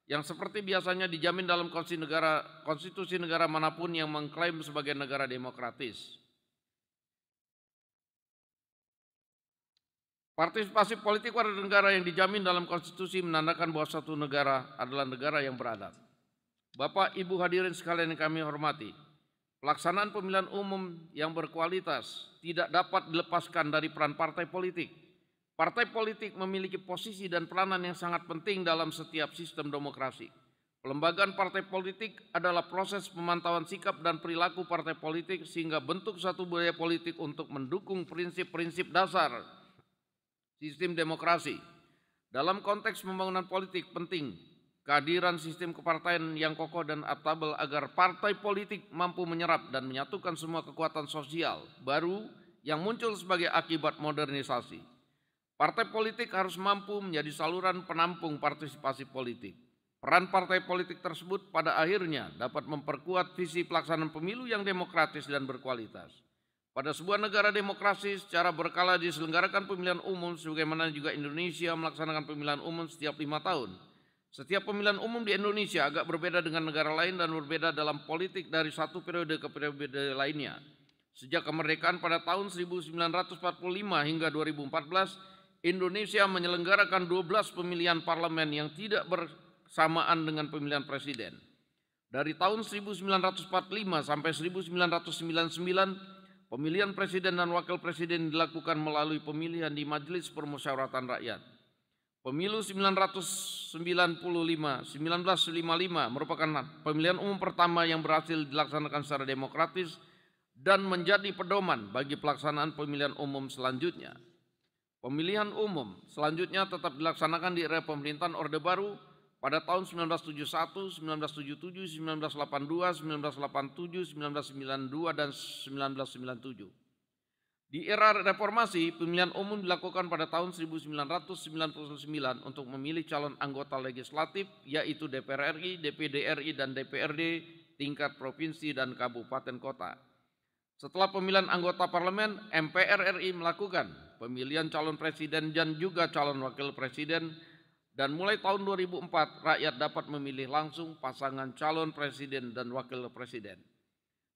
yang seperti biasanya dijamin dalam konstitusi negara, konstitusi negara mana pun yang mengklaim sebagai negara demokratis. Partisipasi politik warga negara yang dijamin dalam konstitusi menandakan bahwa satu negara adalah negara yang beradab. Bapak, Ibu hadirin sekalian yang kami hormati, pelaksanaan pemilihan umum yang berkualitas tidak dapat dilepaskan dari peran partai politik. Partai politik memiliki posisi dan peranan yang sangat penting dalam setiap sistem demokrasi. Pelembagaan partai politik adalah proses pemantauan sikap dan perilaku partai politik sehingga bentuk satu budaya politik untuk mendukung prinsip-prinsip dasar sistem demokrasi. Dalam konteks pembangunan politik penting kehadiran sistem kepartaian yang kokoh dan adaptabel agar partai politik mampu menyerap dan menyatukan semua kekuatan sosial baru yang muncul sebagai akibat modernisasi. Partai politik harus mampu menjadi saluran penampung partisipasi politik. Peran partai politik tersebut pada akhirnya dapat memperkuat visi pelaksanaan pemilu yang demokratis dan berkualitas. Pada sebuah negara demokrasi secara berkala diselenggarakan pemilihan umum sebagaimana juga Indonesia melaksanakan pemilihan umum setiap lima tahun. Setiap pemilihan umum di Indonesia agak berbeda dengan negara lain dan berbeda dalam politik dari satu periode ke periode lainnya. Sejak kemerdekaan pada tahun 1945 hingga 2014, Indonesia menyelenggarakan 12 pemilihan parlemen yang tidak bersamaan dengan pemilihan presiden. Dari tahun 1945 sampai 1999, Pemilihan presiden dan wakil presiden dilakukan melalui pemilihan di Majelis Permusyawaratan Rakyat. Pemilu 1995, 1955 merupakan pemilihan umum pertama yang berhasil dilaksanakan secara demokratis dan menjadi pedoman bagi pelaksanaan pemilihan umum selanjutnya. Pemilihan umum selanjutnya tetap dilaksanakan di era pemerintahan Orde Baru pada tahun 1971, 1977, 1982, 1987, 1992, dan 1997. Di era reformasi, pemilihan umum dilakukan pada tahun 1999 untuk memilih calon anggota legislatif, yaitu DPR RI, DPD RI, dan DPRD tingkat provinsi dan kabupaten kota. Setelah pemilihan anggota parlemen, MPR RI melakukan pemilihan calon presiden dan juga calon wakil presiden Dan mulai tahun 2004 rakyat dapat memilih langsung pasangan calon presiden dan wakil presiden.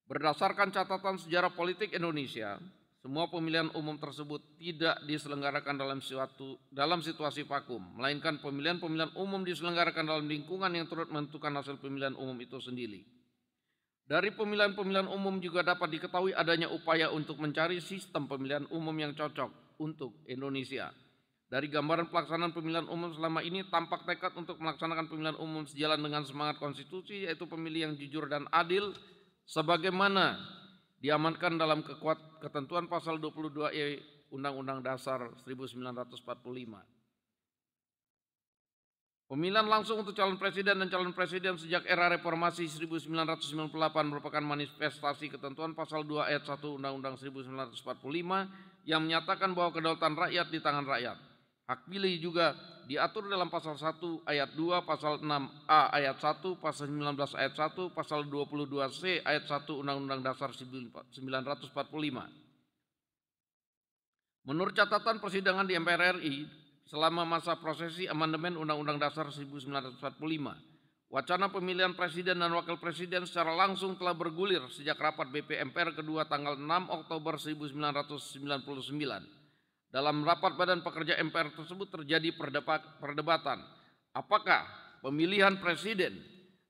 Berdasarkan catatan sejarah politik Indonesia, semua pemilihan umum tersebut tidak diselenggarakan dalam suatu dalam situasi vakum, melainkan pemilihan-pemilihan umum diselenggarakan dalam lingkungan yang turut menentukan hasil pemilihan umum itu sendiri. Dari pemilihan-pemilihan umum juga dapat diketahui adanya upaya untuk mencari sistem pemilihan umum yang cocok untuk Indonesia. Dari gambaran pelaksanaan pemilihan umum selama ini tampak tekad untuk melaksanakan pemilihan umum sejalan dengan semangat konstitusi yaitu pemilih yang jujur dan adil sebagaimana diamankan dalam kekuat ketentuan pasal 22E Undang-Undang Dasar 1945. Pemilihan langsung untuk calon presiden dan calon presiden sejak era reformasi 1998 merupakan manifestasi ketentuan pasal 2 ayat 1 Undang-Undang 1945 yang menyatakan bahwa kedaulatan rakyat di tangan rakyat. Hak pilih juga diatur dalam pasal 1 ayat 2, pasal 6A ayat 1, pasal 19 ayat 1, pasal 22C ayat 1 Undang-Undang Dasar 1945. Menurut catatan persidangan di MPR RI, selama masa prosesi amandemen Undang-Undang Dasar 1945, wacana pemilihan presiden dan wakil presiden secara langsung telah bergulir sejak rapat BP MPR kedua tanggal 6 Oktober 1999 dalam rapat Badan Pekerja MPR tersebut terjadi perdebatan apakah pemilihan presiden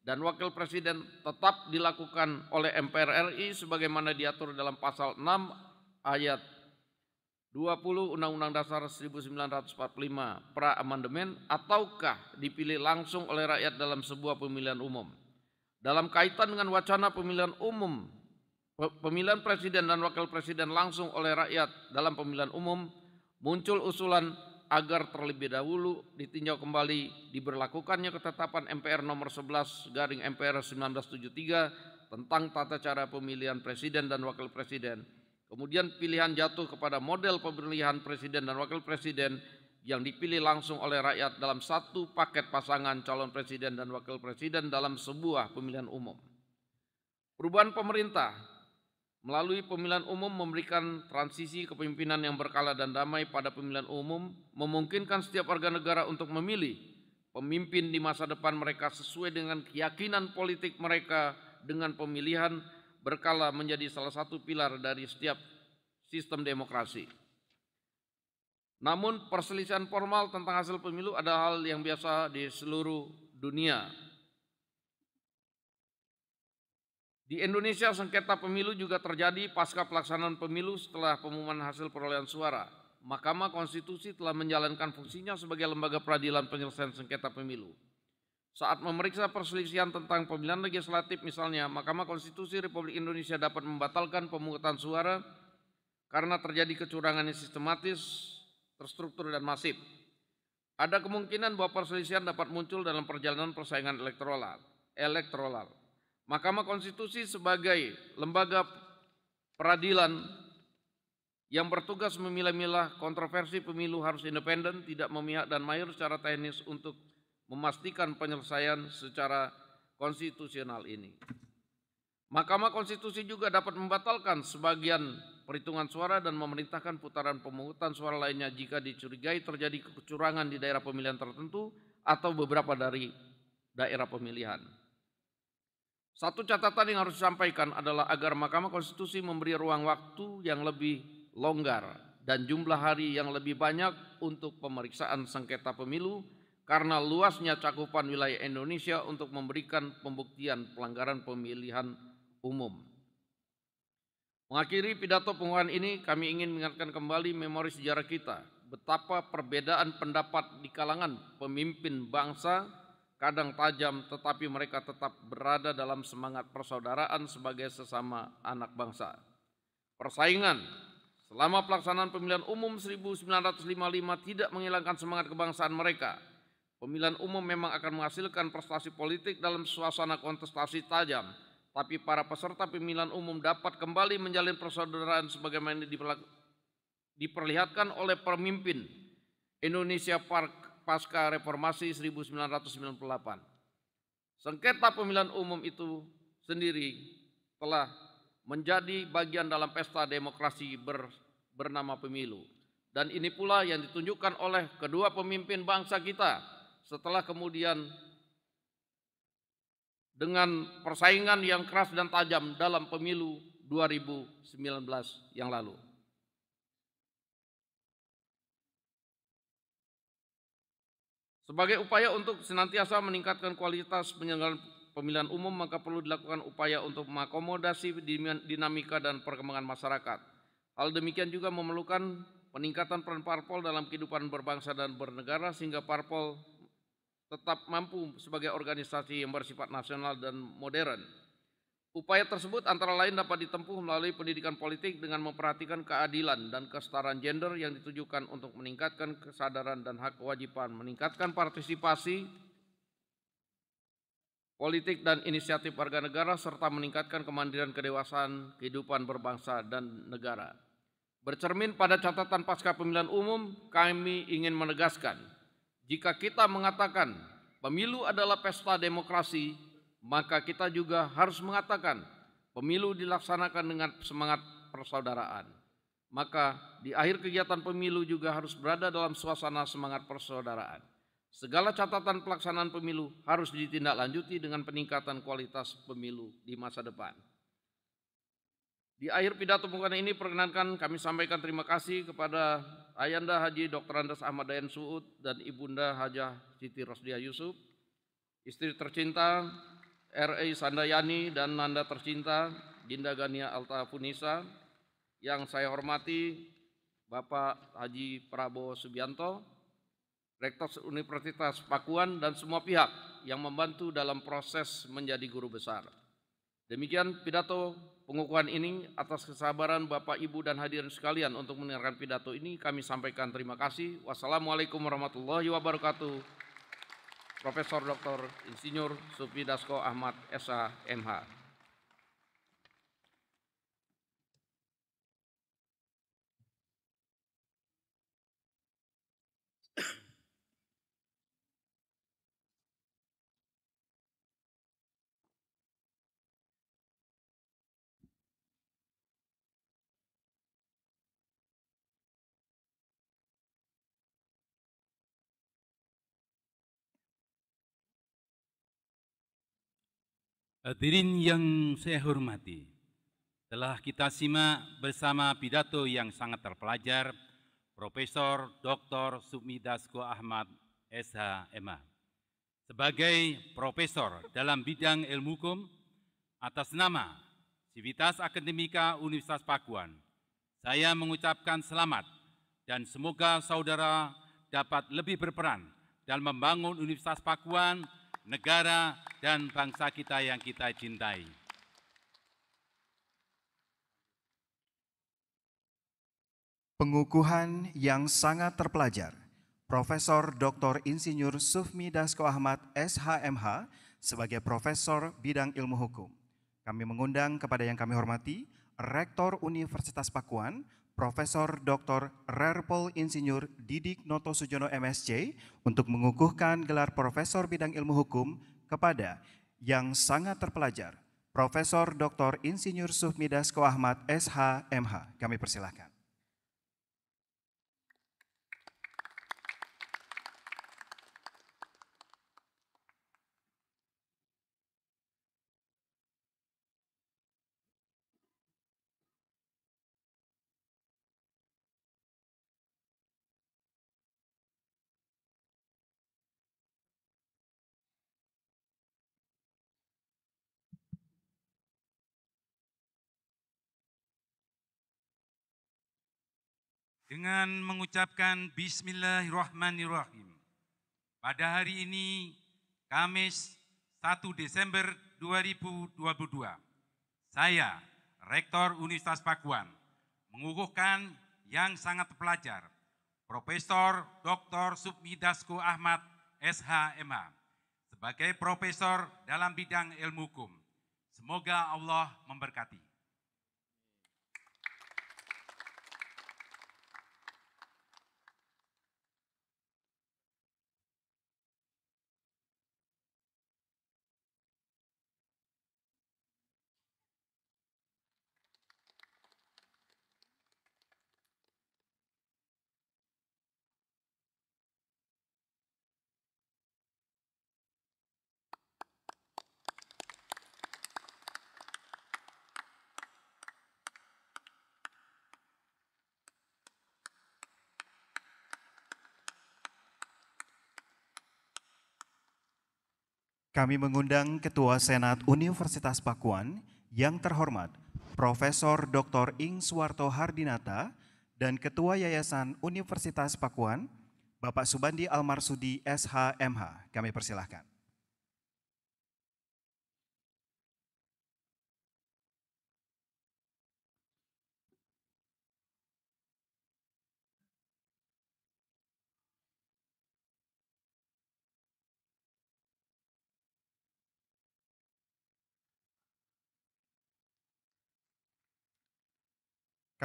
dan wakil presiden tetap dilakukan oleh MPR RI sebagaimana diatur dalam pasal 6 ayat 20 Undang-Undang Dasar 1945 pra amandemen ataukah dipilih langsung oleh rakyat dalam sebuah pemilihan umum. Dalam kaitan dengan wacana pemilihan umum, pemilihan presiden dan wakil presiden langsung oleh rakyat dalam pemilihan umum muncul usulan agar terlebih dahulu ditinjau kembali diberlakukannya ketetapan MPR nomor 11 garing MPR 1973 tentang tata cara pemilihan presiden dan wakil presiden. Kemudian pilihan jatuh kepada model pemilihan presiden dan wakil presiden yang dipilih langsung oleh rakyat dalam satu paket pasangan calon presiden dan wakil presiden dalam sebuah pemilihan umum. Perubahan pemerintah melalui pemilihan umum memberikan transisi kepemimpinan yang berkala dan damai pada pemilihan umum, memungkinkan setiap warga negara untuk memilih pemimpin di masa depan mereka sesuai dengan keyakinan politik mereka dengan pemilihan berkala menjadi salah satu pilar dari setiap sistem demokrasi. Namun perselisihan formal tentang hasil pemilu adalah hal yang biasa di seluruh dunia Di Indonesia sengketa pemilu juga terjadi pasca pelaksanaan pemilu setelah pengumuman hasil perolehan suara. Mahkamah Konstitusi telah menjalankan fungsinya sebagai lembaga peradilan penyelesaian sengketa pemilu. Saat memeriksa perselisihan tentang pemilihan legislatif misalnya, Mahkamah Konstitusi Republik Indonesia dapat membatalkan pemungutan suara karena terjadi kecurangan yang sistematis, terstruktur dan masif. Ada kemungkinan bahwa perselisihan dapat muncul dalam perjalanan persaingan elektoral. elektoral. Mahkamah Konstitusi sebagai lembaga peradilan yang bertugas memilah-milah kontroversi pemilu harus independen, tidak memihak dan mayor secara teknis untuk memastikan penyelesaian secara konstitusional ini. Mahkamah Konstitusi juga dapat membatalkan sebagian perhitungan suara dan memerintahkan putaran pemungutan suara lainnya jika dicurigai terjadi kecurangan di daerah pemilihan tertentu atau beberapa dari daerah pemilihan. Satu catatan yang harus disampaikan adalah agar Mahkamah Konstitusi memberi ruang waktu yang lebih longgar dan jumlah hari yang lebih banyak untuk pemeriksaan sengketa pemilu karena luasnya cakupan wilayah Indonesia untuk memberikan pembuktian pelanggaran pemilihan umum. Mengakhiri pidato pengukuhan ini, kami ingin mengingatkan kembali memori sejarah kita, betapa perbedaan pendapat di kalangan pemimpin bangsa kadang tajam tetapi mereka tetap berada dalam semangat persaudaraan sebagai sesama anak bangsa. Persaingan selama pelaksanaan pemilihan umum 1955 tidak menghilangkan semangat kebangsaan mereka. Pemilihan umum memang akan menghasilkan prestasi politik dalam suasana kontestasi tajam, tapi para peserta pemilihan umum dapat kembali menjalin persaudaraan sebagaimana diperlihatkan oleh pemimpin Indonesia Park pasca reformasi 1998. Sengketa pemilihan umum itu sendiri telah menjadi bagian dalam pesta demokrasi ber, bernama pemilu. Dan ini pula yang ditunjukkan oleh kedua pemimpin bangsa kita setelah kemudian dengan persaingan yang keras dan tajam dalam pemilu 2019 yang lalu. Sebagai upaya untuk senantiasa meningkatkan kualitas penyelenggaraan pemilihan umum, maka perlu dilakukan upaya untuk mengakomodasi dinamika dan perkembangan masyarakat. Hal demikian juga memerlukan peningkatan peran parpol dalam kehidupan berbangsa dan bernegara sehingga parpol tetap mampu sebagai organisasi yang bersifat nasional dan modern. Upaya tersebut antara lain dapat ditempuh melalui pendidikan politik dengan memperhatikan keadilan dan kesetaraan gender yang ditujukan untuk meningkatkan kesadaran dan hak kewajiban, meningkatkan partisipasi politik dan inisiatif warga negara, serta meningkatkan kemandirian kedewasaan kehidupan berbangsa dan negara. Bercermin pada catatan pasca pemilihan umum, kami ingin menegaskan, jika kita mengatakan pemilu adalah pesta demokrasi, maka kita juga harus mengatakan pemilu dilaksanakan dengan semangat persaudaraan. Maka di akhir kegiatan pemilu juga harus berada dalam suasana semangat persaudaraan. Segala catatan pelaksanaan pemilu harus ditindaklanjuti dengan peningkatan kualitas pemilu di masa depan. Di akhir pidato pembukaan ini perkenankan kami sampaikan terima kasih kepada Ayanda Haji Dr. Andes Ahmad Dayan Suud dan Ibunda Hajah Siti Rosdia Yusuf, istri tercinta R.A. Sandayani dan Nanda tercinta Dinda Gania Alta Funisa yang saya hormati Bapak Haji Prabowo Subianto, Rektor Universitas Pakuan dan semua pihak yang membantu dalam proses menjadi guru besar. Demikian pidato pengukuhan ini atas kesabaran Bapak Ibu dan hadirin sekalian untuk mendengarkan pidato ini kami sampaikan terima kasih. Wassalamualaikum warahmatullahi wabarakatuh. Profesor Dr. Insinyur Supi Dasko Ahmad SH MH. Hadirin yang saya hormati, telah kita simak bersama pidato yang sangat terpelajar Profesor Dr. Sumi Dasko Ahmad SHMA. Sebagai profesor dalam bidang ilmu hukum atas nama Civitas Akademika Universitas Pakuan, saya mengucapkan selamat dan semoga saudara dapat lebih berperan dalam membangun Universitas Pakuan negara, dan bangsa kita yang kita cintai. Pengukuhan yang sangat terpelajar, Profesor Dr. Insinyur Sufmi Dasko Ahmad SHMH sebagai Profesor Bidang Ilmu Hukum. Kami mengundang kepada yang kami hormati, Rektor Universitas Pakuan, Profesor Dr. Rerpol Insinyur Didik Noto Sujono MSC untuk mengukuhkan gelar Profesor Bidang Ilmu Hukum kepada yang sangat terpelajar, Profesor Dr. Insinyur Sufmidas Ahmad SH MH. Kami persilahkan. Dengan mengucapkan Bismillahirrahmanirrahim. Pada hari ini, Kamis 1 Desember 2022, saya, Rektor Universitas Pakuan, mengukuhkan yang sangat pelajar, Profesor Dr. Submi Dasko Ahmad, SHMA, sebagai profesor dalam bidang ilmu hukum. Semoga Allah memberkati. Kami mengundang Ketua Senat Universitas Pakuan yang terhormat Profesor Dr. Ing Suwarto Hardinata dan Ketua Yayasan Universitas Pakuan, Bapak Subandi Almarsudi SHMH. Kami persilahkan.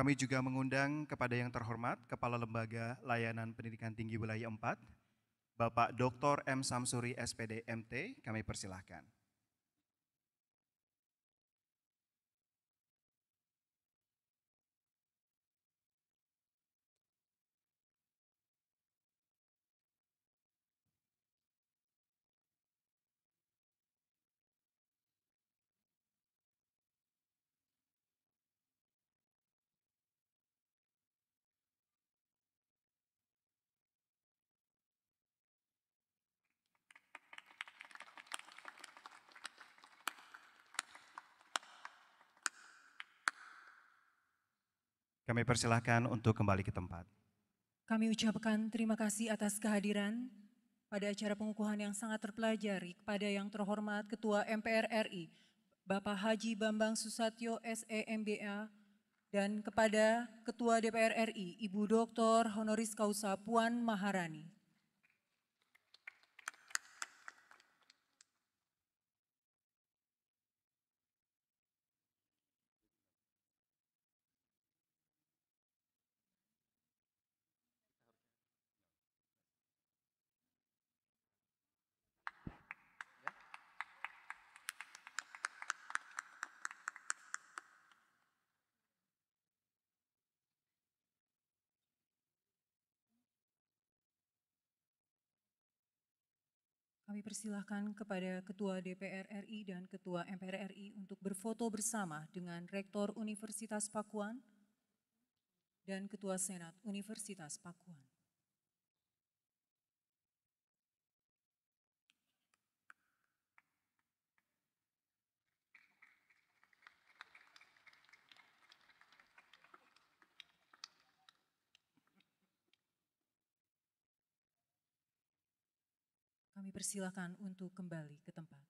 Kami juga mengundang kepada yang terhormat Kepala Lembaga Layanan Pendidikan Tinggi Wilayah 4, Bapak Dr. M. Samsuri SPD MT, kami persilahkan. Kami persilahkan untuk kembali ke tempat. Kami ucapkan terima kasih atas kehadiran pada acara pengukuhan yang sangat terpelajari kepada yang terhormat Ketua MPR RI, Bapak Haji Bambang Susatyo SEMBA, dan kepada Ketua DPR RI, Ibu Dr. Honoris Causa Puan Maharani. Kami persilahkan kepada Ketua DPR RI dan Ketua MPR RI untuk berfoto bersama dengan Rektor Universitas Pakuan dan Ketua Senat Universitas Pakuan. Kami persilakan untuk kembali ke tempat.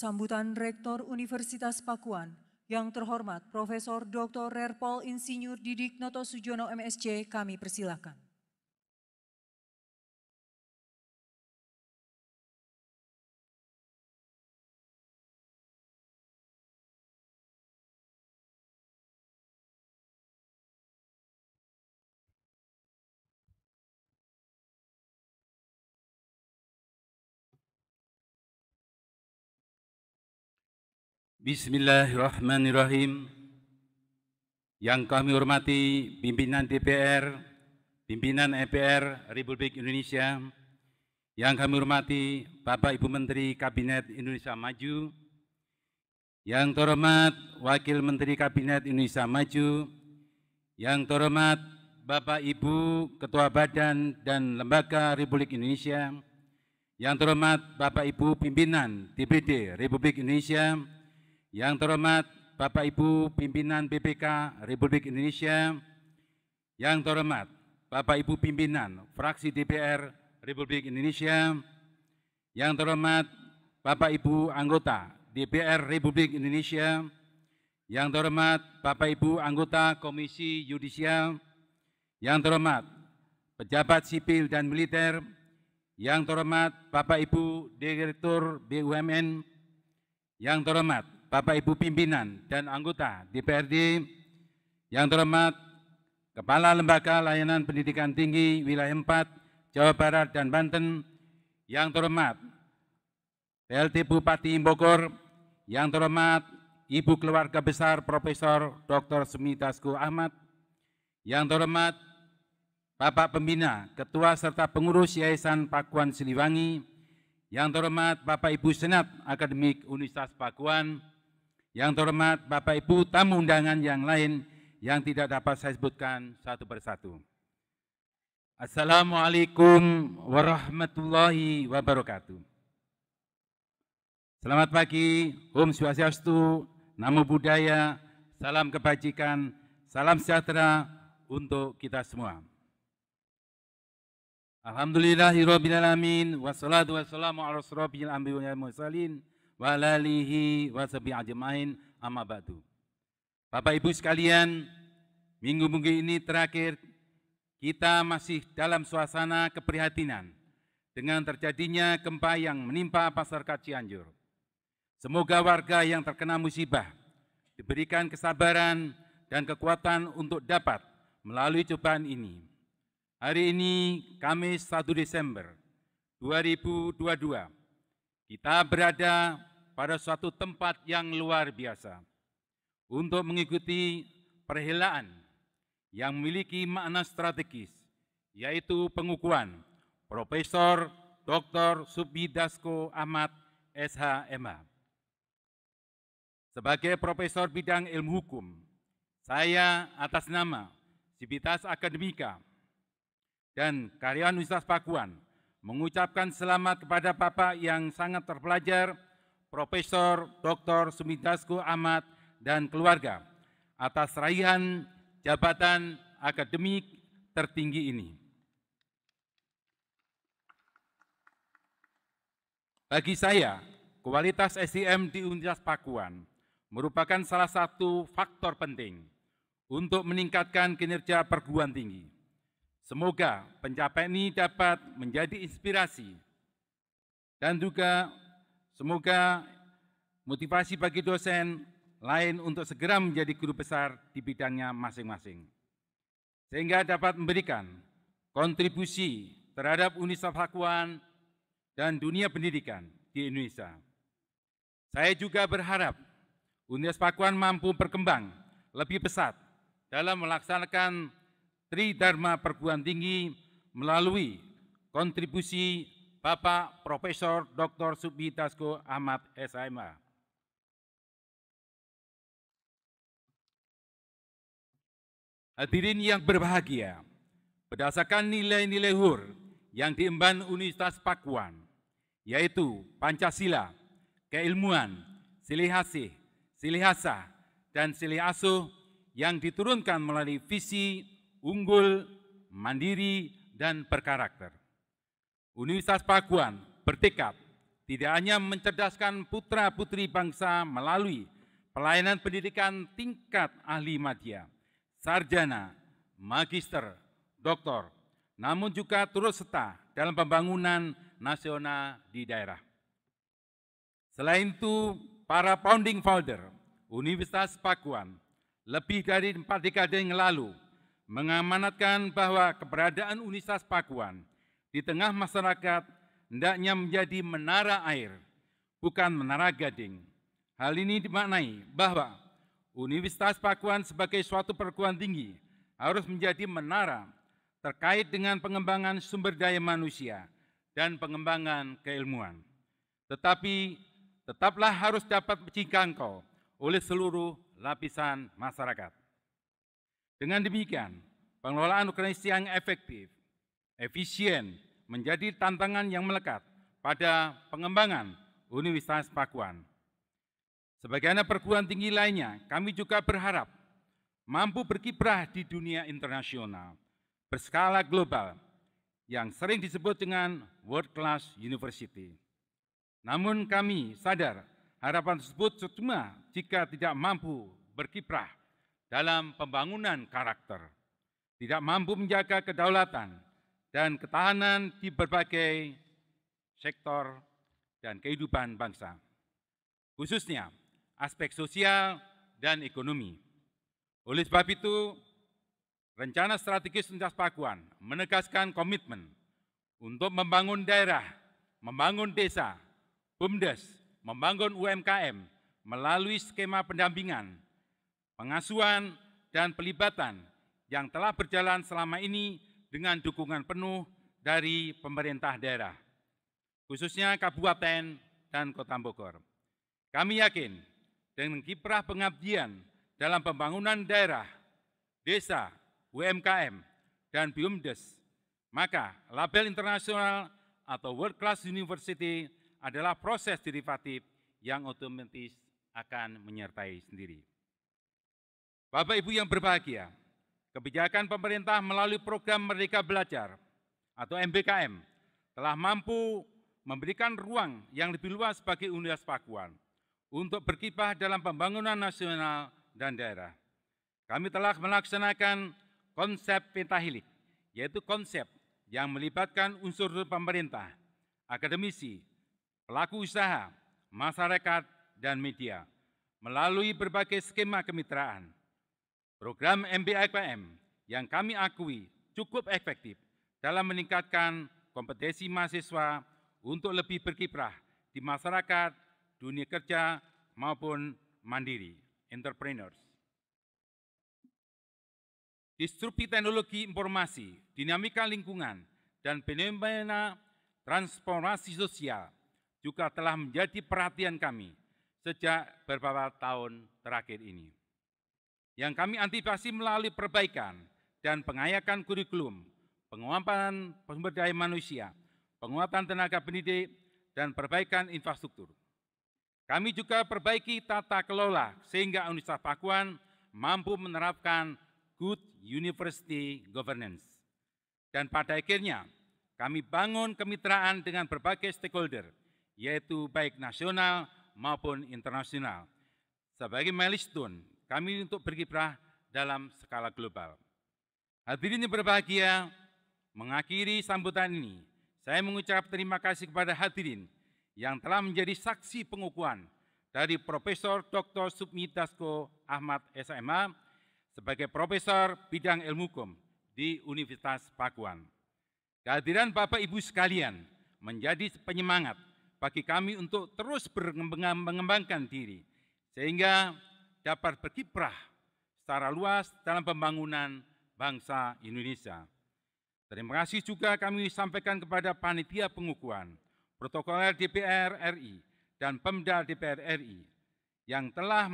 Sambutan Rektor Universitas Pakuan yang terhormat Profesor Dr. Rerpol Insinyur Didik Noto Sujono MSc kami persilahkan. Bismillahirrahmanirrahim. Yang kami hormati pimpinan DPR, pimpinan MPR Republik Indonesia, yang kami hormati Bapak Ibu Menteri Kabinet Indonesia Maju, yang terhormat Wakil Menteri Kabinet Indonesia Maju, yang terhormat Bapak Ibu Ketua Badan dan Lembaga Republik Indonesia, yang terhormat Bapak Ibu Pimpinan DPD Republik Indonesia, yang terhormat Bapak Ibu Pimpinan BPK Republik Indonesia, yang terhormat Bapak Ibu Pimpinan Fraksi DPR Republik Indonesia, yang terhormat Bapak Ibu anggota DPR Republik Indonesia, yang terhormat Bapak Ibu anggota Komisi Yudisial, yang terhormat pejabat sipil dan militer, yang terhormat Bapak Ibu Direktur BUMN, yang terhormat Bapak Ibu pimpinan dan anggota DPRD, yang terhormat Kepala Lembaga Layanan Pendidikan Tinggi Wilayah 4, Jawa Barat dan Banten, yang terhormat PLT Bupati Bogor, yang terhormat Ibu Keluarga Besar Profesor Dr. Sumi Dasko Ahmad, yang terhormat Bapak Pembina, Ketua serta Pengurus Yayasan Pakuan Siliwangi, yang terhormat Bapak Ibu Senat Akademik Universitas Pakuan, yang terhormat Bapak Ibu tamu undangan yang lain yang tidak dapat saya sebutkan satu persatu. Assalamualaikum warahmatullahi wabarakatuh. Selamat pagi, Om Swastiastu, Namo Buddhaya, salam kebajikan, salam sejahtera untuk kita semua. Alhamdulillahirrabbilalamin, wassalatu wassalamu ala surabbil anbiya wal mursalin, wa alihi wa ajmain, amma ba'du. Bapak Ibu sekalian, minggu-minggu ini terakhir kita masih dalam suasana keprihatinan dengan terjadinya gempa yang menimpa masyarakat Cianjur. Semoga warga yang terkena musibah diberikan kesabaran dan kekuatan untuk dapat melalui cobaan ini. Hari ini Kamis 1 Desember 2022, kita berada pada suatu tempat yang luar biasa untuk mengikuti perhelaan yang memiliki makna strategis, yaitu pengukuhan Profesor Dr. Subidasko Ahmad SHMH. Sebagai profesor bidang ilmu hukum, saya atas nama Sivitas Akademika dan karyawan Universitas Pakuan mengucapkan selamat kepada Bapak yang sangat terpelajar Profesor Dr. Sumidasko Ahmad dan keluarga atas raihan jabatan akademik tertinggi ini. Bagi saya, kualitas SDM di Universitas Pakuan merupakan salah satu faktor penting untuk meningkatkan kinerja perguruan tinggi. Semoga pencapaian ini dapat menjadi inspirasi dan juga Semoga motivasi bagi dosen lain untuk segera menjadi guru besar di bidangnya masing-masing. Sehingga dapat memberikan kontribusi terhadap Universitas Pakuan dan dunia pendidikan di Indonesia. Saya juga berharap Universitas Pakuan mampu berkembang lebih pesat dalam melaksanakan Tridharma perguruan tinggi melalui kontribusi Bapak Profesor Dr. Subitasko Ahmad SMA. Hadirin yang berbahagia, berdasarkan nilai-nilai HUR yang diemban Universitas Pakuan, yaitu Pancasila, keilmuan, silih asih, silih asah, dan silih asuh yang diturunkan melalui visi unggul, mandiri, dan berkarakter. Universitas Pakuan bertekad tidak hanya mencerdaskan putra-putri bangsa melalui pelayanan pendidikan tingkat ahli madya, sarjana, magister, doktor, namun juga turut serta dalam pembangunan nasional di daerah. Selain itu, para founding father Universitas Pakuan lebih dari empat dekade yang lalu mengamanatkan bahwa keberadaan Universitas Pakuan di tengah masyarakat hendaknya menjadi menara air, bukan menara gading. Hal ini dimaknai bahwa Universitas Pakuan sebagai suatu perguruan tinggi harus menjadi menara terkait dengan pengembangan sumber daya manusia dan pengembangan keilmuan. Tetapi tetaplah harus dapat dijangkau oleh seluruh lapisan masyarakat. Dengan demikian, pengelolaan organisasi yang efektif, efisien, menjadi tantangan yang melekat pada pengembangan Universitas Pakuan. Sebagaimana perguruan tinggi lainnya, kami juga berharap mampu berkiprah di dunia internasional berskala global yang sering disebut dengan world class university. Namun kami sadar harapan tersebut cuma jika tidak mampu berkiprah dalam pembangunan karakter, tidak mampu menjaga kedaulatan dan ketahanan di berbagai sektor dan kehidupan bangsa. Khususnya aspek sosial dan ekonomi. Oleh sebab itu, rencana strategis Universitas Pakuan menegaskan komitmen untuk membangun daerah, membangun desa, BUMDes, membangun UMKM melalui skema pendampingan, pengasuhan, dan pelibatan yang telah berjalan selama ini dengan dukungan penuh dari pemerintah daerah, khususnya Kabupaten dan Kota Bogor. Kami yakin dengan kiprah pengabdian dalam pembangunan daerah, desa, UMKM, dan BUMDes, maka label internasional atau World Class University adalah proses derivatif yang otomatis akan menyertai sendiri. Bapak Ibu yang berbahagia, kebijakan pemerintah melalui program Merdeka Belajar atau MBKM telah mampu memberikan ruang yang lebih luas bagi Universitas Pakuan untuk berkiprah dalam pembangunan nasional dan daerah. Kami telah melaksanakan konsep pentahilik, yaitu konsep yang melibatkan unsur pemerintah, akademisi, pelaku usaha, masyarakat, dan media melalui berbagai skema kemitraan Program MBIPM yang kami akui cukup efektif dalam meningkatkan kompetensi mahasiswa untuk lebih berkiprah di masyarakat, dunia kerja, maupun mandiri, entrepreneurs. Disrupsi teknologi informasi, dinamika lingkungan, dan fenomena transformasi sosial juga telah menjadi perhatian kami sejak beberapa tahun terakhir ini yang kami antisipasi melalui perbaikan dan pengayakan kurikulum, penguatan sumber daya manusia, penguatan tenaga pendidik, dan perbaikan infrastruktur. Kami juga perbaiki tata kelola sehingga Universitas Pakuan mampu menerapkan good university governance. Dan pada akhirnya, kami bangun kemitraan dengan berbagai stakeholder, yaitu baik nasional maupun internasional. Sebagai milestone kami untuk berkiprah dalam skala global. Hadirin yang berbahagia, mengakhiri sambutan ini, saya mengucap terima kasih kepada hadirin yang telah menjadi saksi pengukuhan dari Profesor Dr. Submi Dasko Ahmad SMA sebagai Profesor Bidang Ilmu Hukum di Universitas Pakuan. Kehadiran Bapak Ibu sekalian menjadi penyemangat bagi kami untuk terus mengembangkan diri, sehingga dapat berkiprah secara luas dalam pembangunan bangsa Indonesia. Terima kasih juga kami sampaikan kepada panitia pengukuhan, protokoler DPR RI, dan Pemda DPR RI yang telah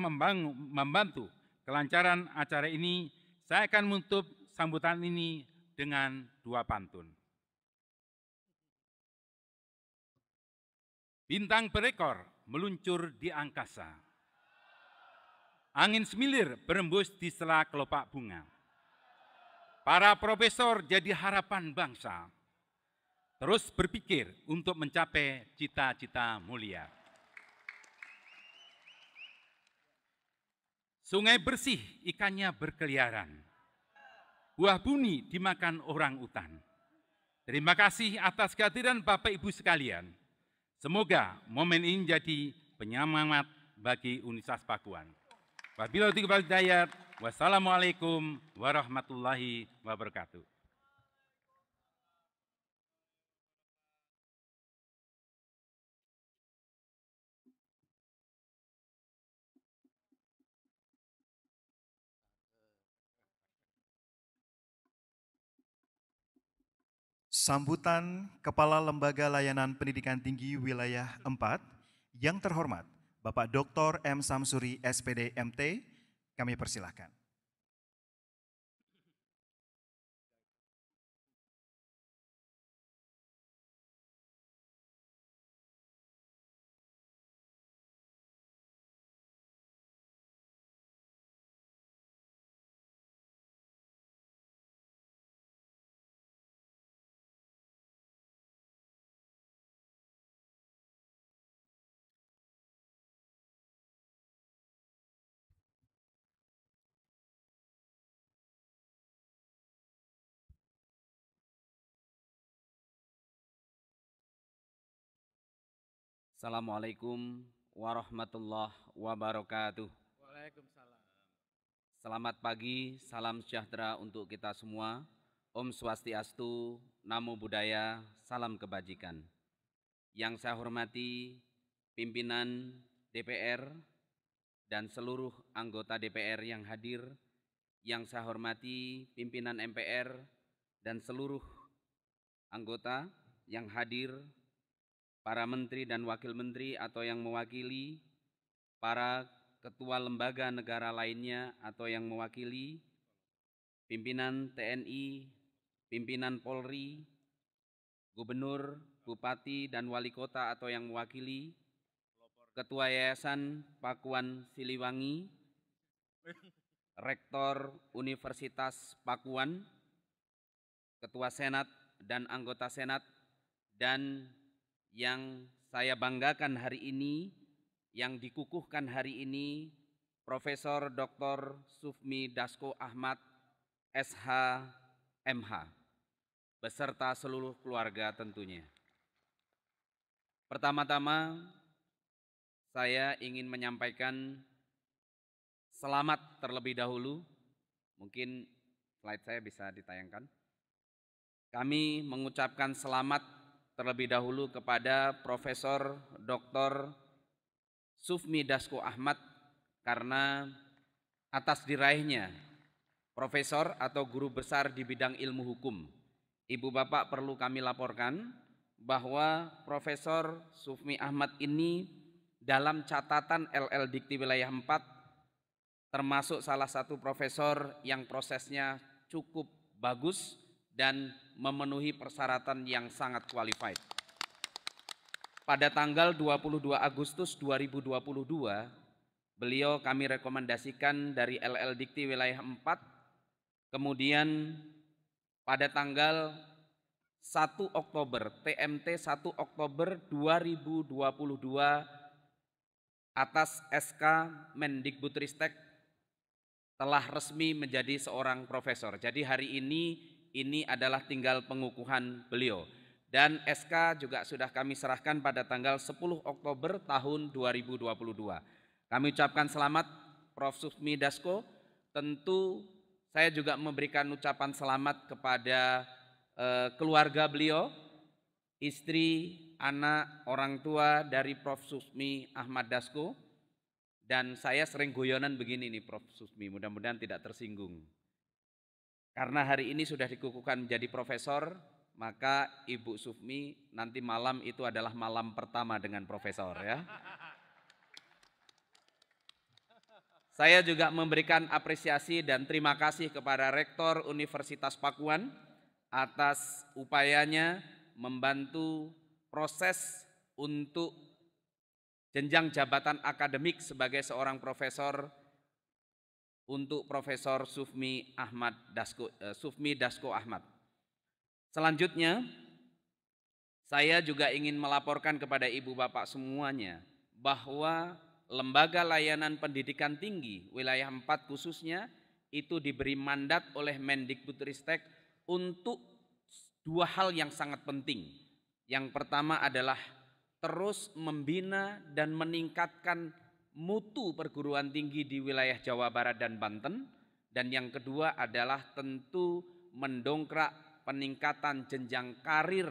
membantu kelancaran acara ini. Saya akan menutup sambutan ini dengan dua pantun. Bintang berekor meluncur di angkasa Angin semilir berembus di sela kelopak bunga. Para profesor jadi harapan bangsa. Terus berpikir untuk mencapai cita-cita mulia. Sungai bersih, ikannya berkeliaran. Buah buni dimakan orang utan. Terima kasih atas kehadiran Bapak Ibu sekalian. Semoga momen ini jadi penyemangat bagi Universitas Pakuan. Wabillahi taufiq wal hidayah. Wassalamualaikum warahmatullahi wabarakatuh. Sambutan Kepala Lembaga Layanan Pendidikan Tinggi Wilayah 4 yang terhormat Bapak Dr. M. Samsuri SPD MT, kami persilahkan. Assalamualaikum warahmatullahi wabarakatuh. Waalaikumsalam. Selamat pagi, salam sejahtera untuk kita semua. Om Swastiastu, Namo Buddhaya, salam kebajikan. Yang saya hormati pimpinan DPR dan seluruh anggota DPR yang hadir, yang saya hormati pimpinan MPR dan seluruh anggota yang hadir para menteri dan wakil menteri atau yang mewakili, para ketua lembaga negara lainnya atau yang mewakili, pimpinan TNI, pimpinan Polri, gubernur, bupati, dan wali kota atau yang mewakili, ketua Yayasan Pakuan Siliwangi, Rektor Universitas Pakuan, Ketua Senat dan anggota Senat, dan yang saya banggakan hari ini, yang dikukuhkan hari ini, Profesor Dr. Sufmi Dasko Ahmad, SH, MH, beserta seluruh keluarga tentunya. Pertama-tama, saya ingin menyampaikan selamat terlebih dahulu. Mungkin slide saya bisa ditayangkan. Kami mengucapkan selamat terlebih dahulu kepada Profesor Dr. Sufmi Dasko Ahmad karena atas diraihnya profesor atau guru besar di bidang ilmu hukum. Ibu Bapak perlu kami laporkan bahwa Profesor Sufmi Ahmad ini dalam catatan LL Dikti Wilayah 4 termasuk salah satu profesor yang prosesnya cukup bagus dan memenuhi persyaratan yang sangat qualified. Pada tanggal 22 Agustus 2022, beliau kami rekomendasikan dari LL Dikti wilayah 4, kemudian pada tanggal 1 Oktober, TMT 1 Oktober 2022 atas SK Mendikbudristek telah resmi menjadi seorang profesor. Jadi hari ini ini adalah tinggal pengukuhan beliau. Dan SK juga sudah kami serahkan pada tanggal 10 Oktober tahun 2022. Kami ucapkan selamat Prof. Sufmi Dasko. Tentu saya juga memberikan ucapan selamat kepada eh, keluarga beliau, istri, anak, orang tua dari Prof. Sufmi Ahmad Dasko. Dan saya sering goyonan begini nih Prof. Susmi, mudah-mudahan tidak tersinggung. Karena hari ini sudah dikukuhkan menjadi profesor, maka Ibu Sufmi nanti malam itu adalah malam pertama dengan profesor ya. Saya juga memberikan apresiasi dan terima kasih kepada Rektor Universitas Pakuan atas upayanya membantu proses untuk jenjang jabatan akademik sebagai seorang profesor untuk Profesor Sufmi Ahmad Dasko, uh, Sufmi Dasko Ahmad. Selanjutnya, saya juga ingin melaporkan kepada ibu bapak semuanya bahwa lembaga layanan pendidikan tinggi wilayah 4 khususnya itu diberi mandat oleh Mendikbudristek untuk dua hal yang sangat penting. Yang pertama adalah terus membina dan meningkatkan mutu perguruan tinggi di wilayah Jawa Barat dan Banten dan yang kedua adalah tentu mendongkrak peningkatan jenjang karir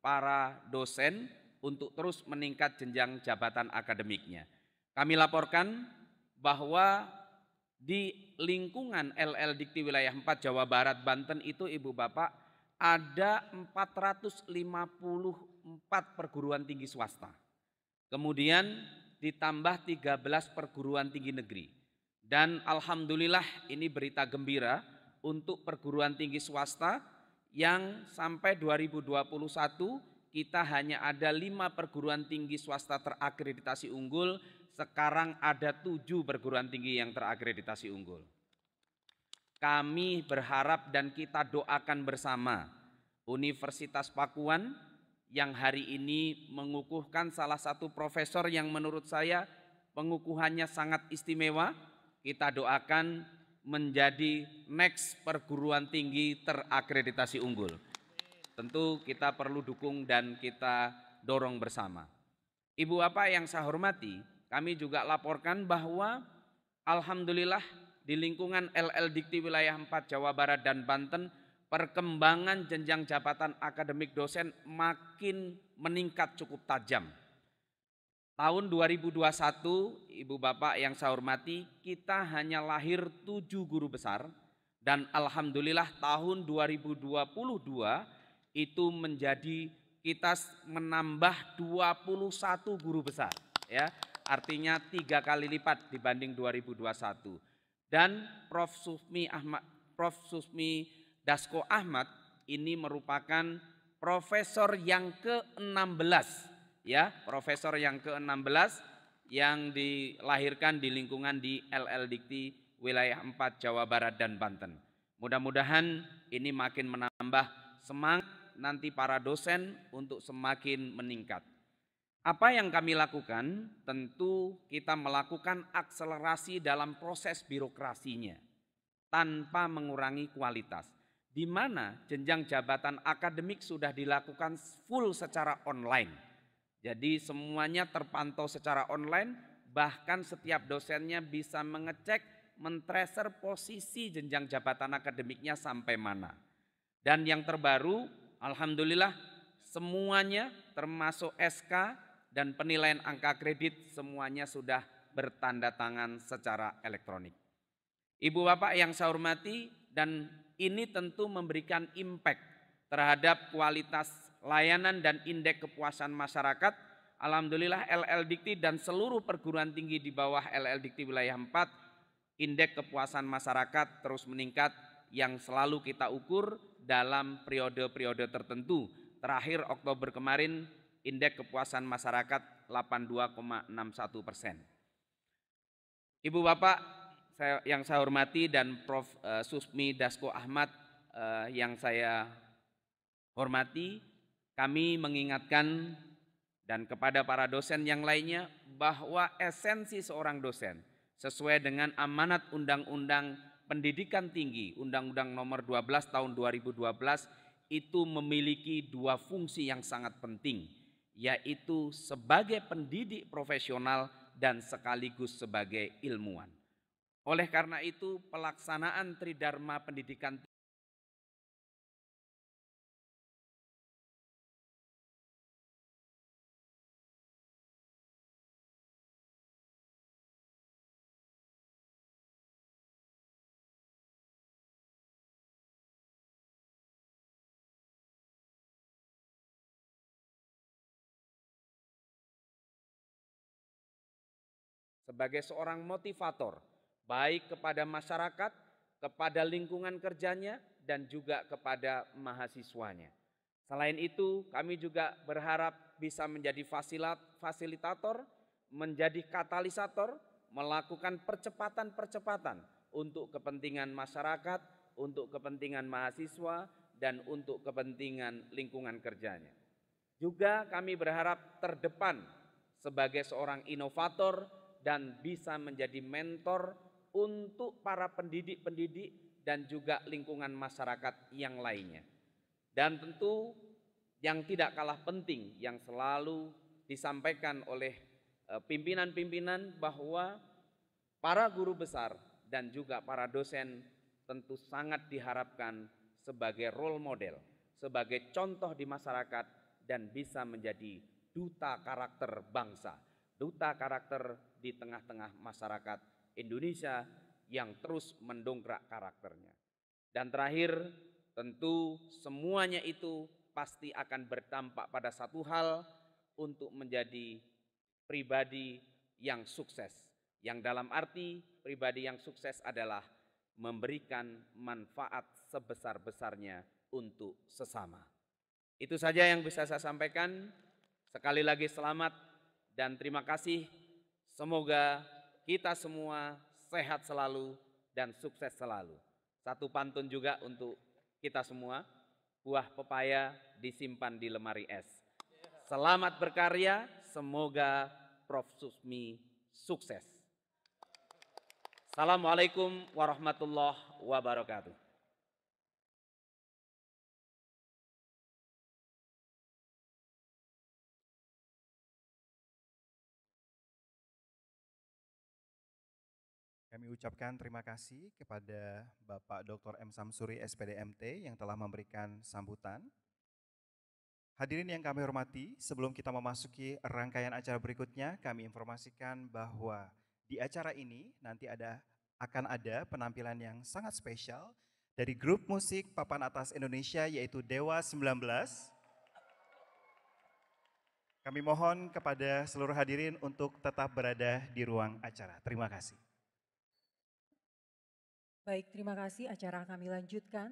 para dosen untuk terus meningkat jenjang jabatan akademiknya. Kami laporkan bahwa di lingkungan LL Dikti wilayah 4 Jawa Barat Banten itu Ibu Bapak ada 454 perguruan tinggi swasta. Kemudian ditambah 13 perguruan tinggi negeri. Dan alhamdulillah ini berita gembira untuk perguruan tinggi swasta yang sampai 2021 kita hanya ada lima perguruan tinggi swasta terakreditasi unggul, sekarang ada tujuh perguruan tinggi yang terakreditasi unggul. Kami berharap dan kita doakan bersama Universitas Pakuan yang hari ini mengukuhkan salah satu profesor yang menurut saya pengukuhannya sangat istimewa. Kita doakan menjadi next perguruan tinggi terakreditasi unggul. Tentu kita perlu dukung dan kita dorong bersama. Ibu Bapak yang saya hormati, kami juga laporkan bahwa Alhamdulillah di lingkungan LL Dikti wilayah 4 Jawa Barat dan Banten perkembangan jenjang jabatan akademik dosen makin meningkat cukup tajam. Tahun 2021, Ibu Bapak yang saya hormati, kita hanya lahir tujuh guru besar dan Alhamdulillah tahun 2022 itu menjadi kita menambah 21 guru besar ya. Artinya tiga kali lipat dibanding 2021 dan Prof. Susmi Ahmad Prof. Susmi Dasko Ahmad ini merupakan profesor yang ke-16 ya profesor yang ke-16 yang dilahirkan di lingkungan di LL Dikti wilayah 4 Jawa Barat dan Banten. Mudah-mudahan ini makin menambah semangat nanti para dosen untuk semakin meningkat. Apa yang kami lakukan? Tentu kita melakukan akselerasi dalam proses birokrasinya tanpa mengurangi kualitas. Di mana jenjang jabatan akademik sudah dilakukan full secara online. Jadi semuanya terpantau secara online, bahkan setiap dosennya bisa mengecek, mentreasure posisi jenjang jabatan akademiknya sampai mana. Dan yang terbaru Alhamdulillah semuanya termasuk SK dan penilaian angka kredit semuanya sudah bertanda tangan secara elektronik. Ibu Bapak yang saya hormati dan ini tentu memberikan impact terhadap kualitas layanan dan indeks kepuasan masyarakat. Alhamdulillah LL Dikti dan seluruh perguruan tinggi di bawah LL Dikti wilayah 4 indeks kepuasan masyarakat terus meningkat yang selalu kita ukur dalam periode-periode tertentu. Terakhir Oktober kemarin indeks kepuasan masyarakat 82,61 persen. Ibu Bapak saya, yang saya hormati dan Prof. Uh, Susmi Dasko Ahmad uh, yang saya hormati, kami mengingatkan dan kepada para dosen yang lainnya bahwa esensi seorang dosen sesuai dengan amanat undang-undang pendidikan tinggi Undang-Undang Nomor 12 Tahun 2012 itu memiliki dua fungsi yang sangat penting yaitu sebagai pendidik profesional dan sekaligus sebagai ilmuwan. Oleh karena itu pelaksanaan Tridharma Pendidikan sebagai seorang motivator, baik kepada masyarakat, kepada lingkungan kerjanya, dan juga kepada mahasiswanya. Selain itu, kami juga berharap bisa menjadi fasilitator, menjadi katalisator, melakukan percepatan-percepatan untuk kepentingan masyarakat, untuk kepentingan mahasiswa, dan untuk kepentingan lingkungan kerjanya. Juga kami berharap terdepan sebagai seorang inovator dan bisa menjadi mentor untuk para pendidik-pendidik dan juga lingkungan masyarakat yang lainnya. Dan tentu yang tidak kalah penting yang selalu disampaikan oleh eh, pimpinan-pimpinan bahwa para guru besar dan juga para dosen tentu sangat diharapkan sebagai role model, sebagai contoh di masyarakat dan bisa menjadi duta karakter bangsa, duta karakter di tengah-tengah masyarakat Indonesia yang terus mendongkrak karakternya. Dan terakhir, tentu semuanya itu pasti akan berdampak pada satu hal untuk menjadi pribadi yang sukses. Yang dalam arti pribadi yang sukses adalah memberikan manfaat sebesar-besarnya untuk sesama. Itu saja yang bisa saya sampaikan. Sekali lagi selamat dan terima kasih. Semoga kita semua sehat selalu dan sukses selalu. Satu pantun juga untuk kita semua. Buah pepaya disimpan di lemari es. Selamat berkarya, semoga Prof. Susmi sukses. Assalamualaikum warahmatullahi wabarakatuh. Kami ucapkan terima kasih kepada Bapak Dr. M. Samsuri SPDMT yang telah memberikan sambutan. Hadirin yang kami hormati, sebelum kita memasuki rangkaian acara berikutnya, kami informasikan bahwa di acara ini nanti ada akan ada penampilan yang sangat spesial dari grup musik papan atas Indonesia yaitu Dewa 19. Kami mohon kepada seluruh hadirin untuk tetap berada di ruang acara. Terima kasih. Baik, terima kasih. Acara kami lanjutkan.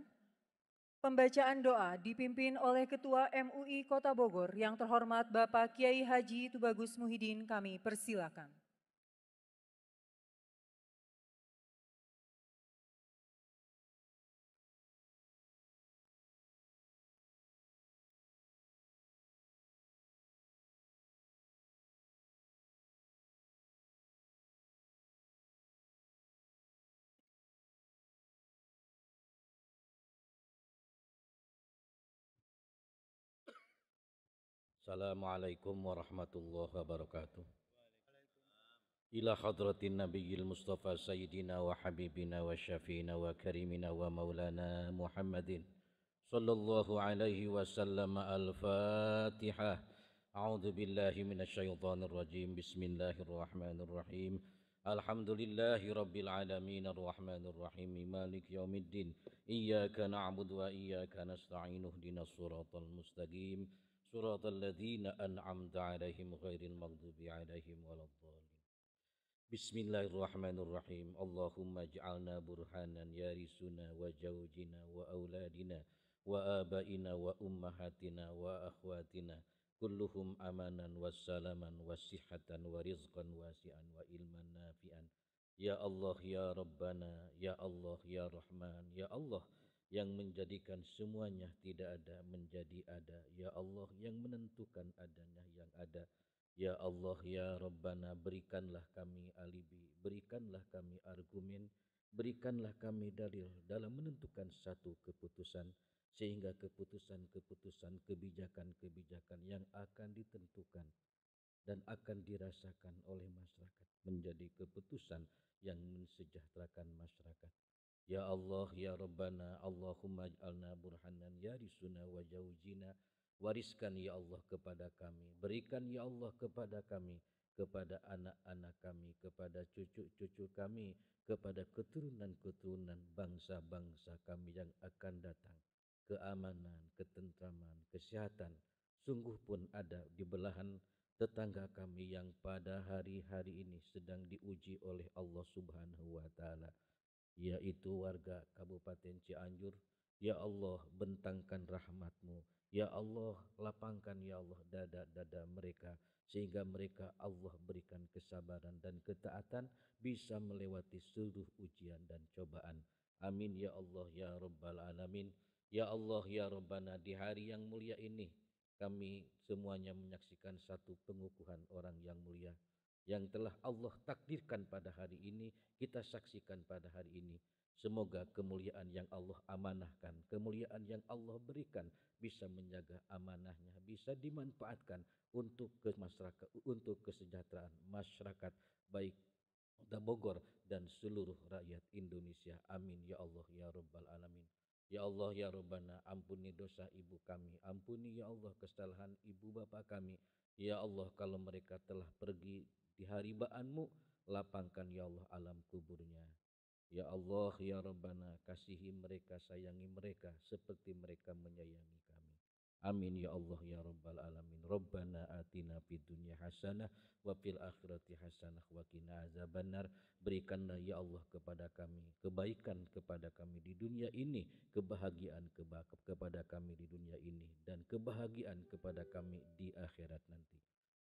Pembacaan doa dipimpin oleh Ketua MUI Kota Bogor yang terhormat Bapak Kiai Haji Tubagus Muhyiddin kami persilakan. السلام عليكم ورحمة الله وبركاته. إلى حضرة النبي المصطفى سيدنا وحبيبنا وشفينا وكريمنا ومولانا محمد صلى الله عليه وسلم الفاتحة. أعوذ بالله من الشيطان الرجيم. بسم الله الرحمن الرحيم. الحمد لله رب العالمين الرحمن الرحيم. مالك يوم الدين. إياك نعبد وإياك نستعين. اهدنا الصراط المستقيم. صراط الذين أنعمت عليهم غير المغضوب عليهم ولا الضالين. بسم الله الرحمن الرحيم. اللهم اجعلنا برهانا يارثنا وزوجنا وأولادنا وآبائنا وأمهاتنا وأخواتنا كلهم أمانا وسلاما وصحة ورزقا واسعا وعلما نافعا. يا الله يا ربنا يا الله يا رحمن يا الله yang menjadikan semuanya tidak ada menjadi ada. Ya Allah yang menentukan adanya yang ada. Ya Allah ya Rabbana berikanlah kami alibi, berikanlah kami argumen, berikanlah kami dalil dalam menentukan satu keputusan sehingga keputusan-keputusan kebijakan-kebijakan yang akan ditentukan dan akan dirasakan oleh masyarakat menjadi keputusan yang mensejahterakan masyarakat. Ya Allah, Ya Rabbana, Allahumma ij'alna burhanan ya risuna wa jauzina. Wariskan Ya Allah kepada kami, berikan Ya Allah kepada kami, kepada anak-anak kami, kepada cucu-cucu kami, kepada keturunan-keturunan bangsa-bangsa kami yang akan datang. Keamanan, ketentraman, kesehatan, sungguh pun ada di belahan tetangga kami yang pada hari-hari ini sedang diuji oleh Allah Subhanahu wa taala yaitu warga Kabupaten Cianjur. Ya Allah, bentangkan rahmatmu. Ya Allah, lapangkan ya Allah dada-dada mereka sehingga mereka Allah berikan kesabaran dan ketaatan bisa melewati seluruh ujian dan cobaan. Amin ya Allah ya Rabbal Alamin. Ya Allah ya Rabbana di hari yang mulia ini kami semuanya menyaksikan satu pengukuhan orang yang mulia yang telah Allah takdirkan pada hari ini, kita saksikan pada hari ini. Semoga kemuliaan yang Allah amanahkan, kemuliaan yang Allah berikan bisa menjaga amanahnya, bisa dimanfaatkan untuk ke masyarakat, untuk kesejahteraan masyarakat baik Kota Bogor dan seluruh rakyat Indonesia. Amin ya Allah ya Rabbal Alamin. Ya Allah ya Rabbana ampuni dosa ibu kami, ampuni ya Allah kesalahan ibu bapak kami. Ya Allah kalau mereka telah pergi di haribaanmu lapangkan ya Allah alam kuburnya Ya Allah, Ya Rabbana, kasihi mereka, sayangi mereka, seperti mereka menyayangi kami. Amin ya Allah ya Rabbal Alamin. Rabbana atina fid dunya hasanah wa fil akhirati hasanah wa qina azabannar. Berikanlah ya Allah kepada kami kebaikan kepada kami di dunia ini, kebahagiaan keba kepada kami di dunia ini dan kebahagiaan kepada kami di akhirat nanti.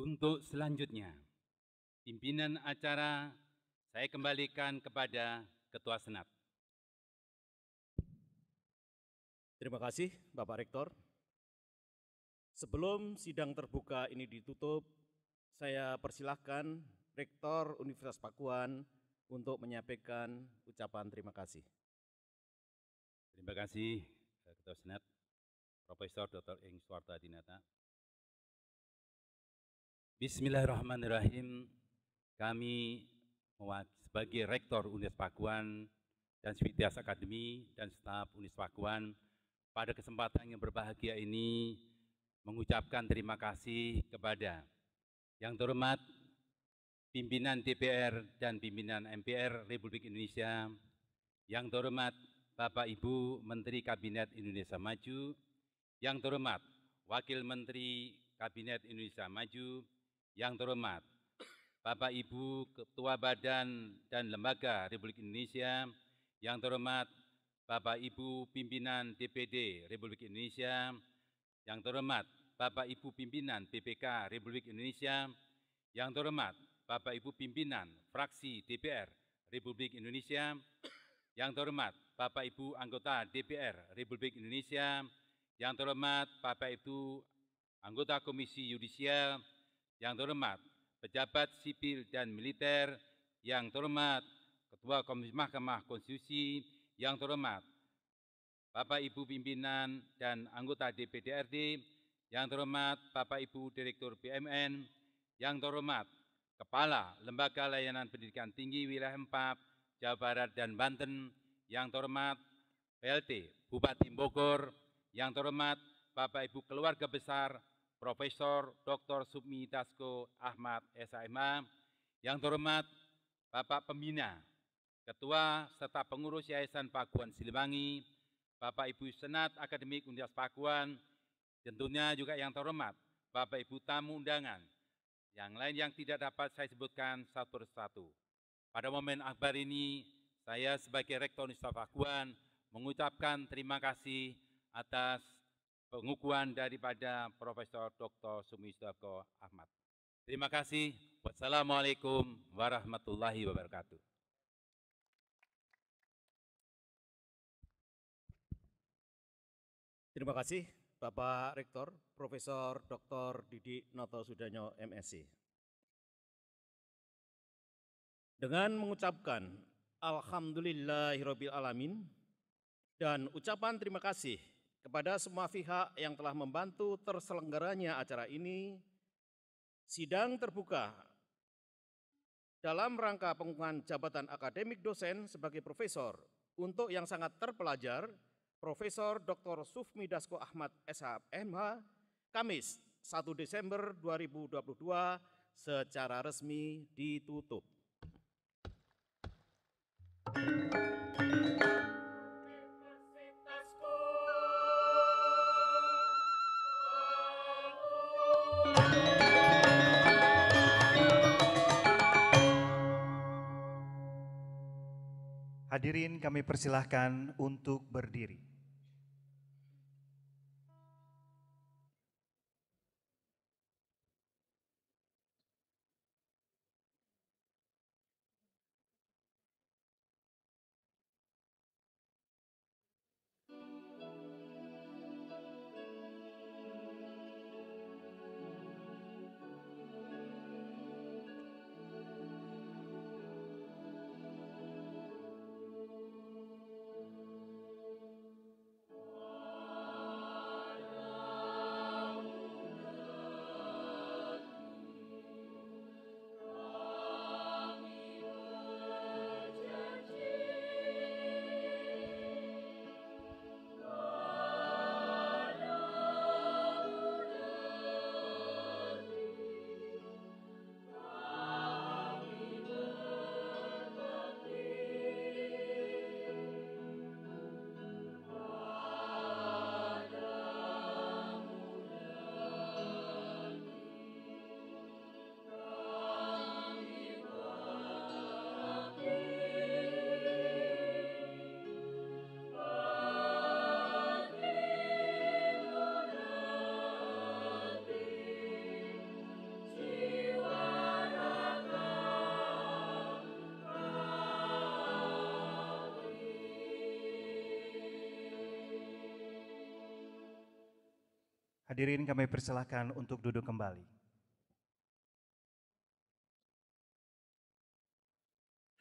Untuk selanjutnya, pimpinan acara saya kembalikan kepada Ketua Senat. Terima kasih Bapak Rektor. Sebelum sidang terbuka ini ditutup, saya persilahkan Rektor Universitas Pakuan untuk menyampaikan ucapan terima kasih. Terima kasih Ketua Senat, Profesor Dr. Ing Suwarta Dinata. Bismillahirrahmanirrahim. Kami sebagai Rektor Universitas Pakuan dan Switias Akademi dan staf Universitas Pakuan pada kesempatan yang berbahagia ini mengucapkan terima kasih kepada yang terhormat pimpinan DPR dan pimpinan MPR Republik Indonesia, yang terhormat Bapak Ibu Menteri Kabinet Indonesia Maju, yang terhormat Wakil Menteri Kabinet Indonesia Maju, yang terhormat Bapak Ibu Ketua Badan dan Lembaga Republik Indonesia, yang terhormat Bapak Ibu Pimpinan DPD Republik Indonesia, yang terhormat Bapak Ibu Pimpinan BPK Republik Indonesia, yang terhormat Bapak Ibu Pimpinan Fraksi DPR Republik Indonesia, yang terhormat Bapak Ibu anggota DPR Republik Indonesia, yang terhormat Bapak Ibu anggota Komisi Yudisial, yang terhormat pejabat sipil dan militer, yang terhormat Ketua Komisi Mahkamah Konstitusi, yang terhormat Bapak Ibu pimpinan dan anggota DPDRD, yang terhormat Bapak Ibu Direktur BMN, yang terhormat Kepala Lembaga Layanan Pendidikan Tinggi Wilayah 4, Jawa Barat dan Banten, yang terhormat PLT Bupati Bogor, yang terhormat Bapak Ibu keluarga besar Profesor Dr. Submi Dasko Ahmad SHMA, yang terhormat Bapak Pembina, Ketua serta pengurus Yayasan Pakuan Siliwangi, Bapak Ibu Senat Akademik Universitas Pakuan, tentunya juga yang terhormat Bapak Ibu tamu undangan, yang lain yang tidak dapat saya sebutkan satu persatu. Pada momen akbar ini, saya sebagai Rektor Universitas Pakuan mengucapkan terima kasih atas pengukuhan daripada Profesor Dr. Sumisdako Ahmad. Terima kasih. Wassalamualaikum warahmatullahi wabarakatuh. Terima kasih Bapak Rektor Profesor Dr. Didi Noto Sudanyo MSc. Dengan mengucapkan Alhamdulillahirabbil alamin dan ucapan terima kasih kepada semua pihak yang telah membantu terselenggaranya acara ini, sidang terbuka dalam rangka pengukuhan jabatan akademik dosen sebagai profesor untuk yang sangat terpelajar, Profesor Dr. Sufmi Dasko Ahmad SHMH, Kamis 1 Desember 2022 secara resmi ditutup. Hadirin kami persilahkan untuk berdiri. Hadirin kami persilahkan untuk duduk kembali.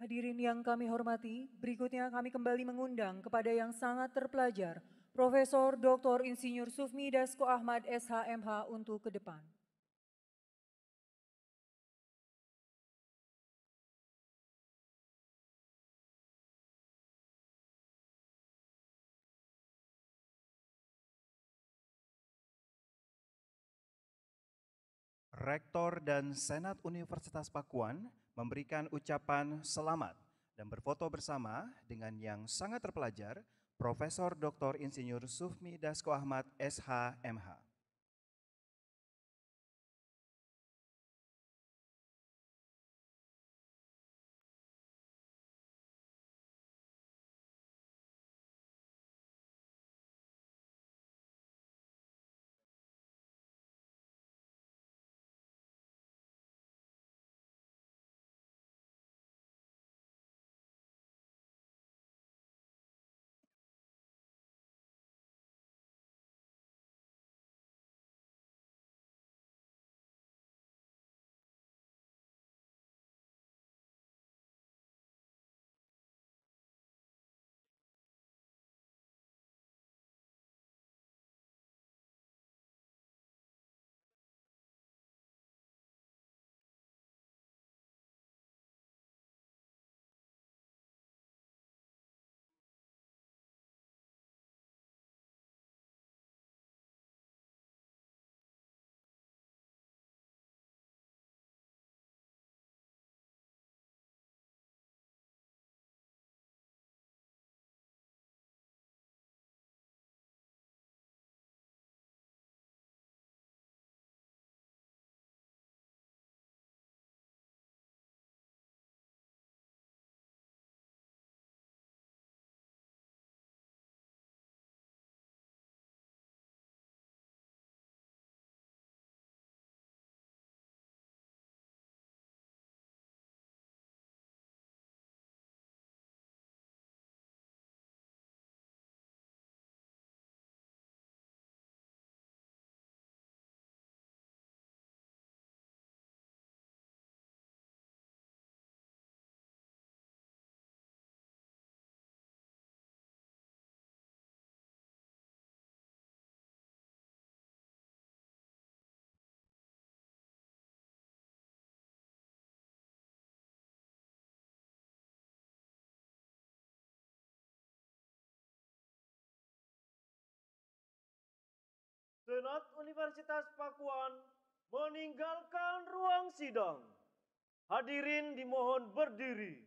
Hadirin yang kami hormati, berikutnya kami kembali mengundang kepada yang sangat terpelajar, Profesor Dr. Insinyur Sufmi Dasko Ahmad SHMH untuk ke depan. Rektor dan Senat Universitas Pakuan memberikan ucapan selamat dan berfoto bersama dengan yang sangat terpelajar, Profesor Dr. Insinyur Sufmi Dasko Ahmad SHMH. Senat Universitas Pakuan meninggalkan ruang sidang. Hadirin dimohon berdiri.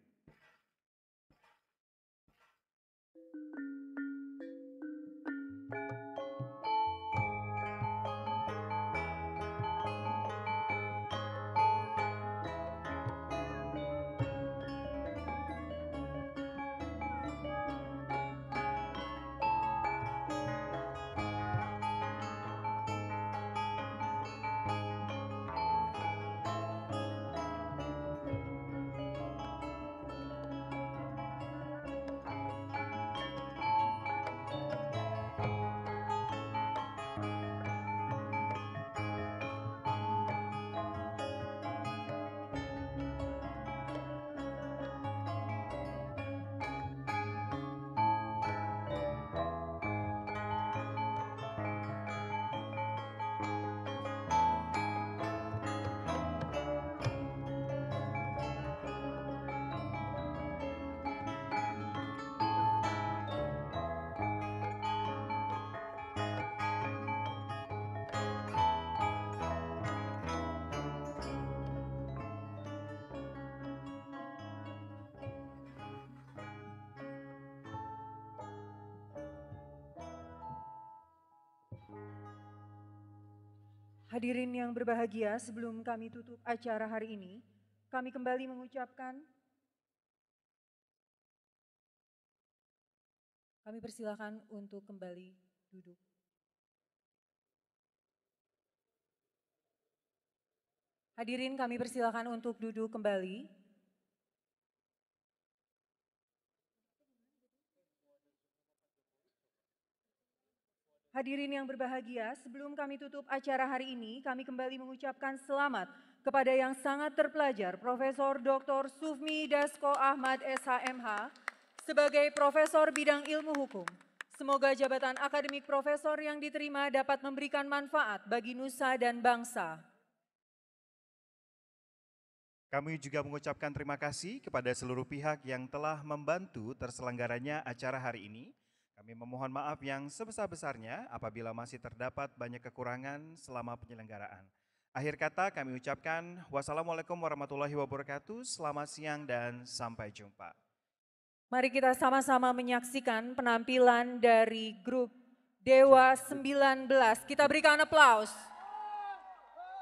Hadirin yang berbahagia, sebelum kami tutup acara hari ini, kami kembali mengucapkan Kami persilakan untuk kembali duduk. Hadirin kami persilakan untuk duduk kembali. Hadirin yang berbahagia, sebelum kami tutup acara hari ini, kami kembali mengucapkan selamat kepada yang sangat terpelajar Profesor Dr. Sufmi Dasko Ahmad SHMH sebagai Profesor Bidang Ilmu Hukum. Semoga jabatan akademik profesor yang diterima dapat memberikan manfaat bagi nusa dan bangsa. Kami juga mengucapkan terima kasih kepada seluruh pihak yang telah membantu terselenggaranya acara hari ini. Kami memohon maaf yang sebesar-besarnya apabila masih terdapat banyak kekurangan selama penyelenggaraan. Akhir kata kami ucapkan wassalamualaikum warahmatullahi wabarakatuh, selamat siang dan sampai jumpa. Mari kita sama-sama menyaksikan penampilan dari grup Dewa 19. Kita berikan aplaus.